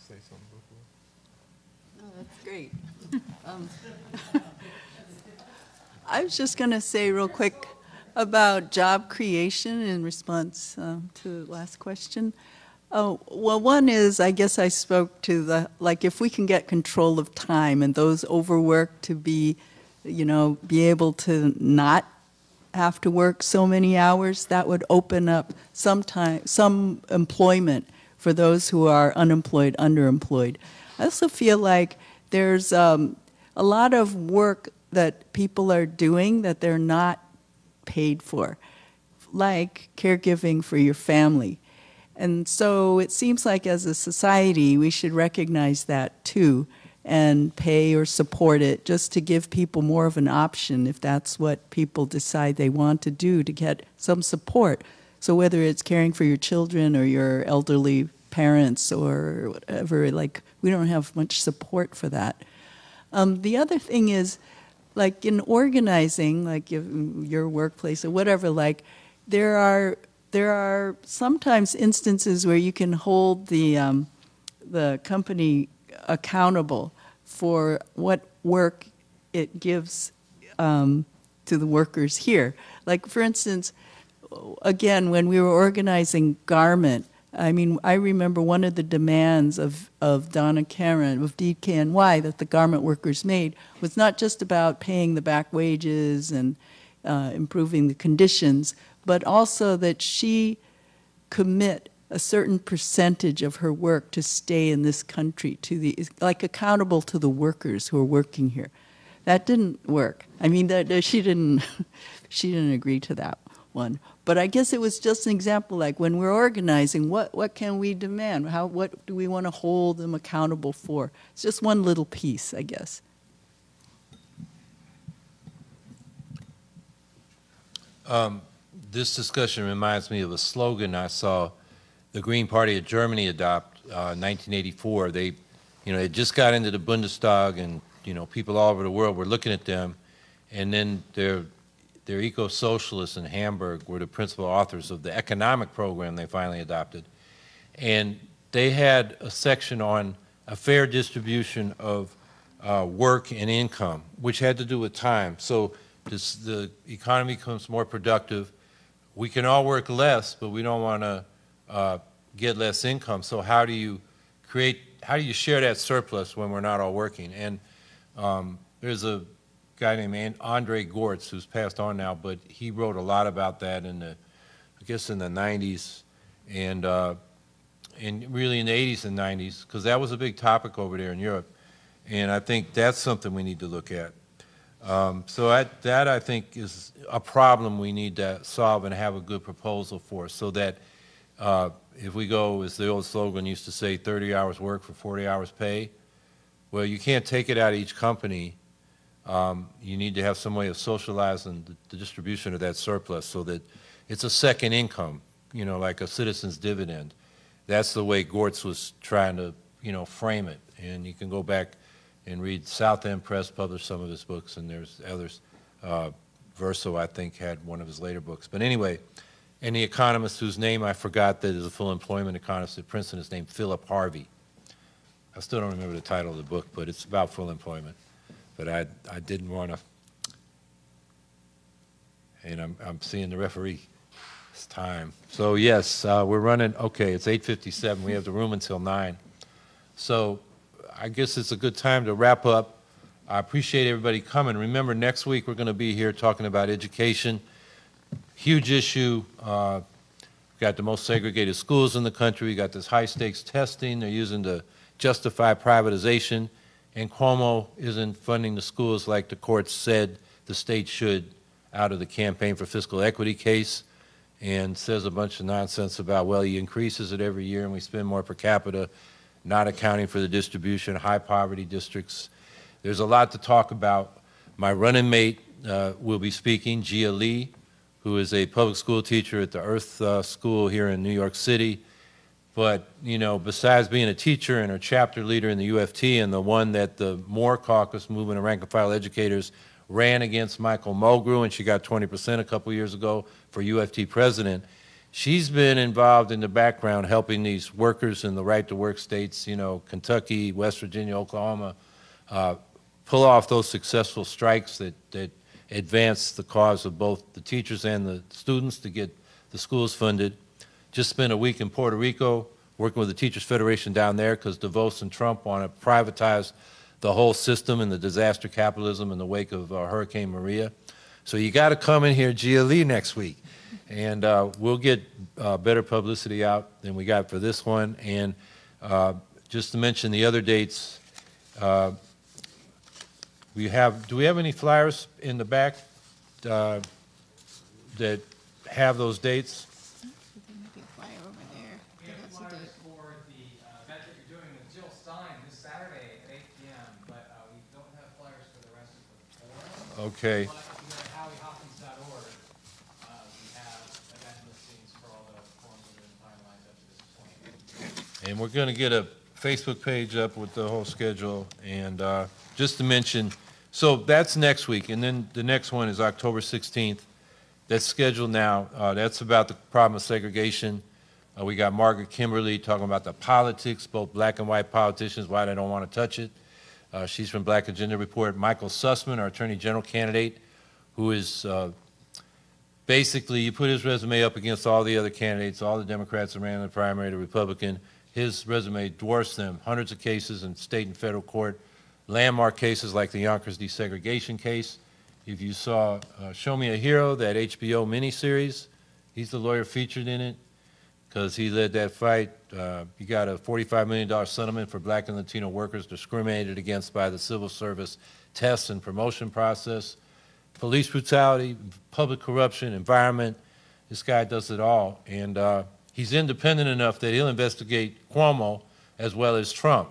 [SPEAKER 1] Say something before?
[SPEAKER 2] Oh, that's great. Um, I was just going to say real quick about job creation in response um, to the last question. Oh, well, one is, I guess I spoke to the, like, if we can get control of time and those overworked to be, you know, be able to not have to work so many hours, that would open up some time, some employment for those who are unemployed, underemployed. I also feel like there's um, a lot of work that people are doing that they're not paid for, like caregiving for your family. And so it seems like as a society, we should recognize that too and pay or support it just to give people more of an option if that's what people decide they want to do to get some support. So whether it's caring for your children or your elderly parents or whatever, like we don't have much support for that. Um, the other thing is, like in organizing, like your workplace or whatever, like there are there are sometimes instances where you can hold the um, the company accountable for what work it gives um, to the workers here. Like for instance, again, when we were organizing garment, I mean, I remember one of the demands of, of Donna Karan, of DKNY, that the garment workers made was not just about paying the back wages and uh, improving the conditions, but also that she commit a certain percentage of her work to stay in this country, to the like accountable to the workers who are working here. That didn't work. I mean, that, that she didn't she didn't agree to that one. But I guess it was just an example. Like when we're organizing, what what can we demand? How what do we want to hold them accountable for? It's just one little piece, I guess.
[SPEAKER 1] This discussion reminds me of a slogan I saw the Green Party of Germany adopt uh, 1984. They, you know, they just got into the Bundestag, and you know, people all over the world were looking at them, and then their their eco-socialists in Hamburg were the principal authors of the economic program they finally adopted, and they had a section on a fair distribution of uh, work and income, which had to do with time. So this, the economy becomes more productive. We can all work less, but we don't want to uh, get less income. So how do you create, how do you share that surplus when we're not all working? And um, there's a guy named Andre Gorz, who's passed on now, but he wrote a lot about that in the, I guess in the 90s, and, uh, and really in the 80s and 90s, because that was a big topic over there in Europe. And I think that's something we need to look at. Um, So that, that, I think, is a problem we need to solve and have a good proposal for, so that uh, if we go, as the old slogan used to say, 30 hours work for 40 hours pay, well, you can't take it out of each company. Um, You need to have some way of socializing the- the distribution of that surplus so that it's a second income, you know, like a citizen's dividend. That's the way Gorz was trying to, you know, frame it. And you can go back and read South End Press published some of his books, and there's others. Uh, Verso, I think, had one of his later books. But anyway, and the economist whose name I forgot that is a full employment economist at Princeton is named Philip Harvey. I still don't remember the title of the book, but it's about full employment. But I, I didn't want to, and I'm, I'm seeing the referee. It's time. So yes, uh, we're running, okay, it's 8:57. We have the room until 9. So I guess it's a good time to wrap up. I appreciate everybody coming. Remember, next week, we're going to be here talking about education. Huge issue. Uh, We've got the most segregated schools in the country. We've got this high-stakes testing they're using to justify privatization. And Cuomo isn't funding the schools like the courts said the state should out of the campaign for fiscal equity case and says a bunch of nonsense about, well, he increases it every year and we spend more per capita, not accounting for the distribution, high poverty districts. There's a lot to talk about. My running mate uh, will be speaking, Jia Lee, who is a public school teacher at the Earth uh, School here in New York City. But, you know, besides being a teacher and a chapter leader in the UFT and the one that the MORE Caucus movement of rank and file educators ran against Michael Mulgrew, and she got 20% a couple years ago for UFT president, she's been involved in the background helping these workers in the right to work states, you know, Kentucky, West Virginia, Oklahoma, uh, pull off those successful strikes that, that advance the cause of both the teachers and the students to get the schools funded. Just spent a week in Puerto Rico working with the Teachers Federation down there because DeVos and Trump want to privatize the whole system and the disaster capitalism in the wake of uh, Hurricane Maria. So you got to come in here, Jia Lee, next week. And uh, we'll get uh, better publicity out than we got for this one. And uh, just to mention the other dates, uh, we have, do we have any flyers in the back uh, that have those dates?
[SPEAKER 8] We have flyers for the uh, event that you're doing with Jill Stein this Saturday at eight PM, but uh, we don't have flyers for the rest of the forum.
[SPEAKER 1] Okay.
[SPEAKER 8] But if you go to howiehawkins.org, uh, we have event listings for all the forums that have been finalized up to this point.
[SPEAKER 1] And we're going to get a Facebook page up with the whole schedule. And uh, just to mention, so that's next week, and then the next one is October 16th. That's scheduled now. Uh, That's about the problem of segregation. Uh, We got Margaret Kimberly talking about the politics, both black and white politicians, why they don't want to touch it. Uh, She's from Black Agenda Report. Michael Sussman, our Attorney General candidate, who is uh, basically, you put his resume up against all the other candidates, all the Democrats that ran in the primary, the Republican, his resume dwarfs them. Hundreds of cases in state and federal court, landmark cases like the Yonkers desegregation case. If you saw uh, Show Me a Hero, that HBO miniseries, he's the lawyer featured in it because he led that fight. Uh, He got a $45 million settlement for black and Latino workers discriminated against by the civil service test and promotion process police brutality, public corruption, environment. This guy does it all. And uh, he's independent enough that he'll investigate Cuomo as well as Trump.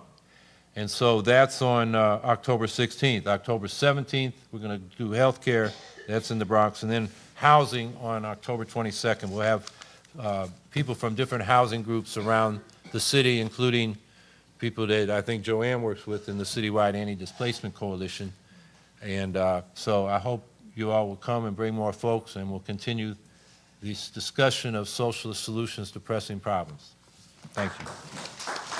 [SPEAKER 1] And so that's on uh, October 16th. October 17th, we're going to do health care. That's in the Bronx. And then housing on October 22nd. We'll have uh, people from different housing groups around the city, including people that I think JoAnn works with in the Citywide Anti-Displacement Coalition. And uh, so I hope you all will come and bring more folks, and we'll continue this discussion of socialist solutions to pressing problems. Thank you.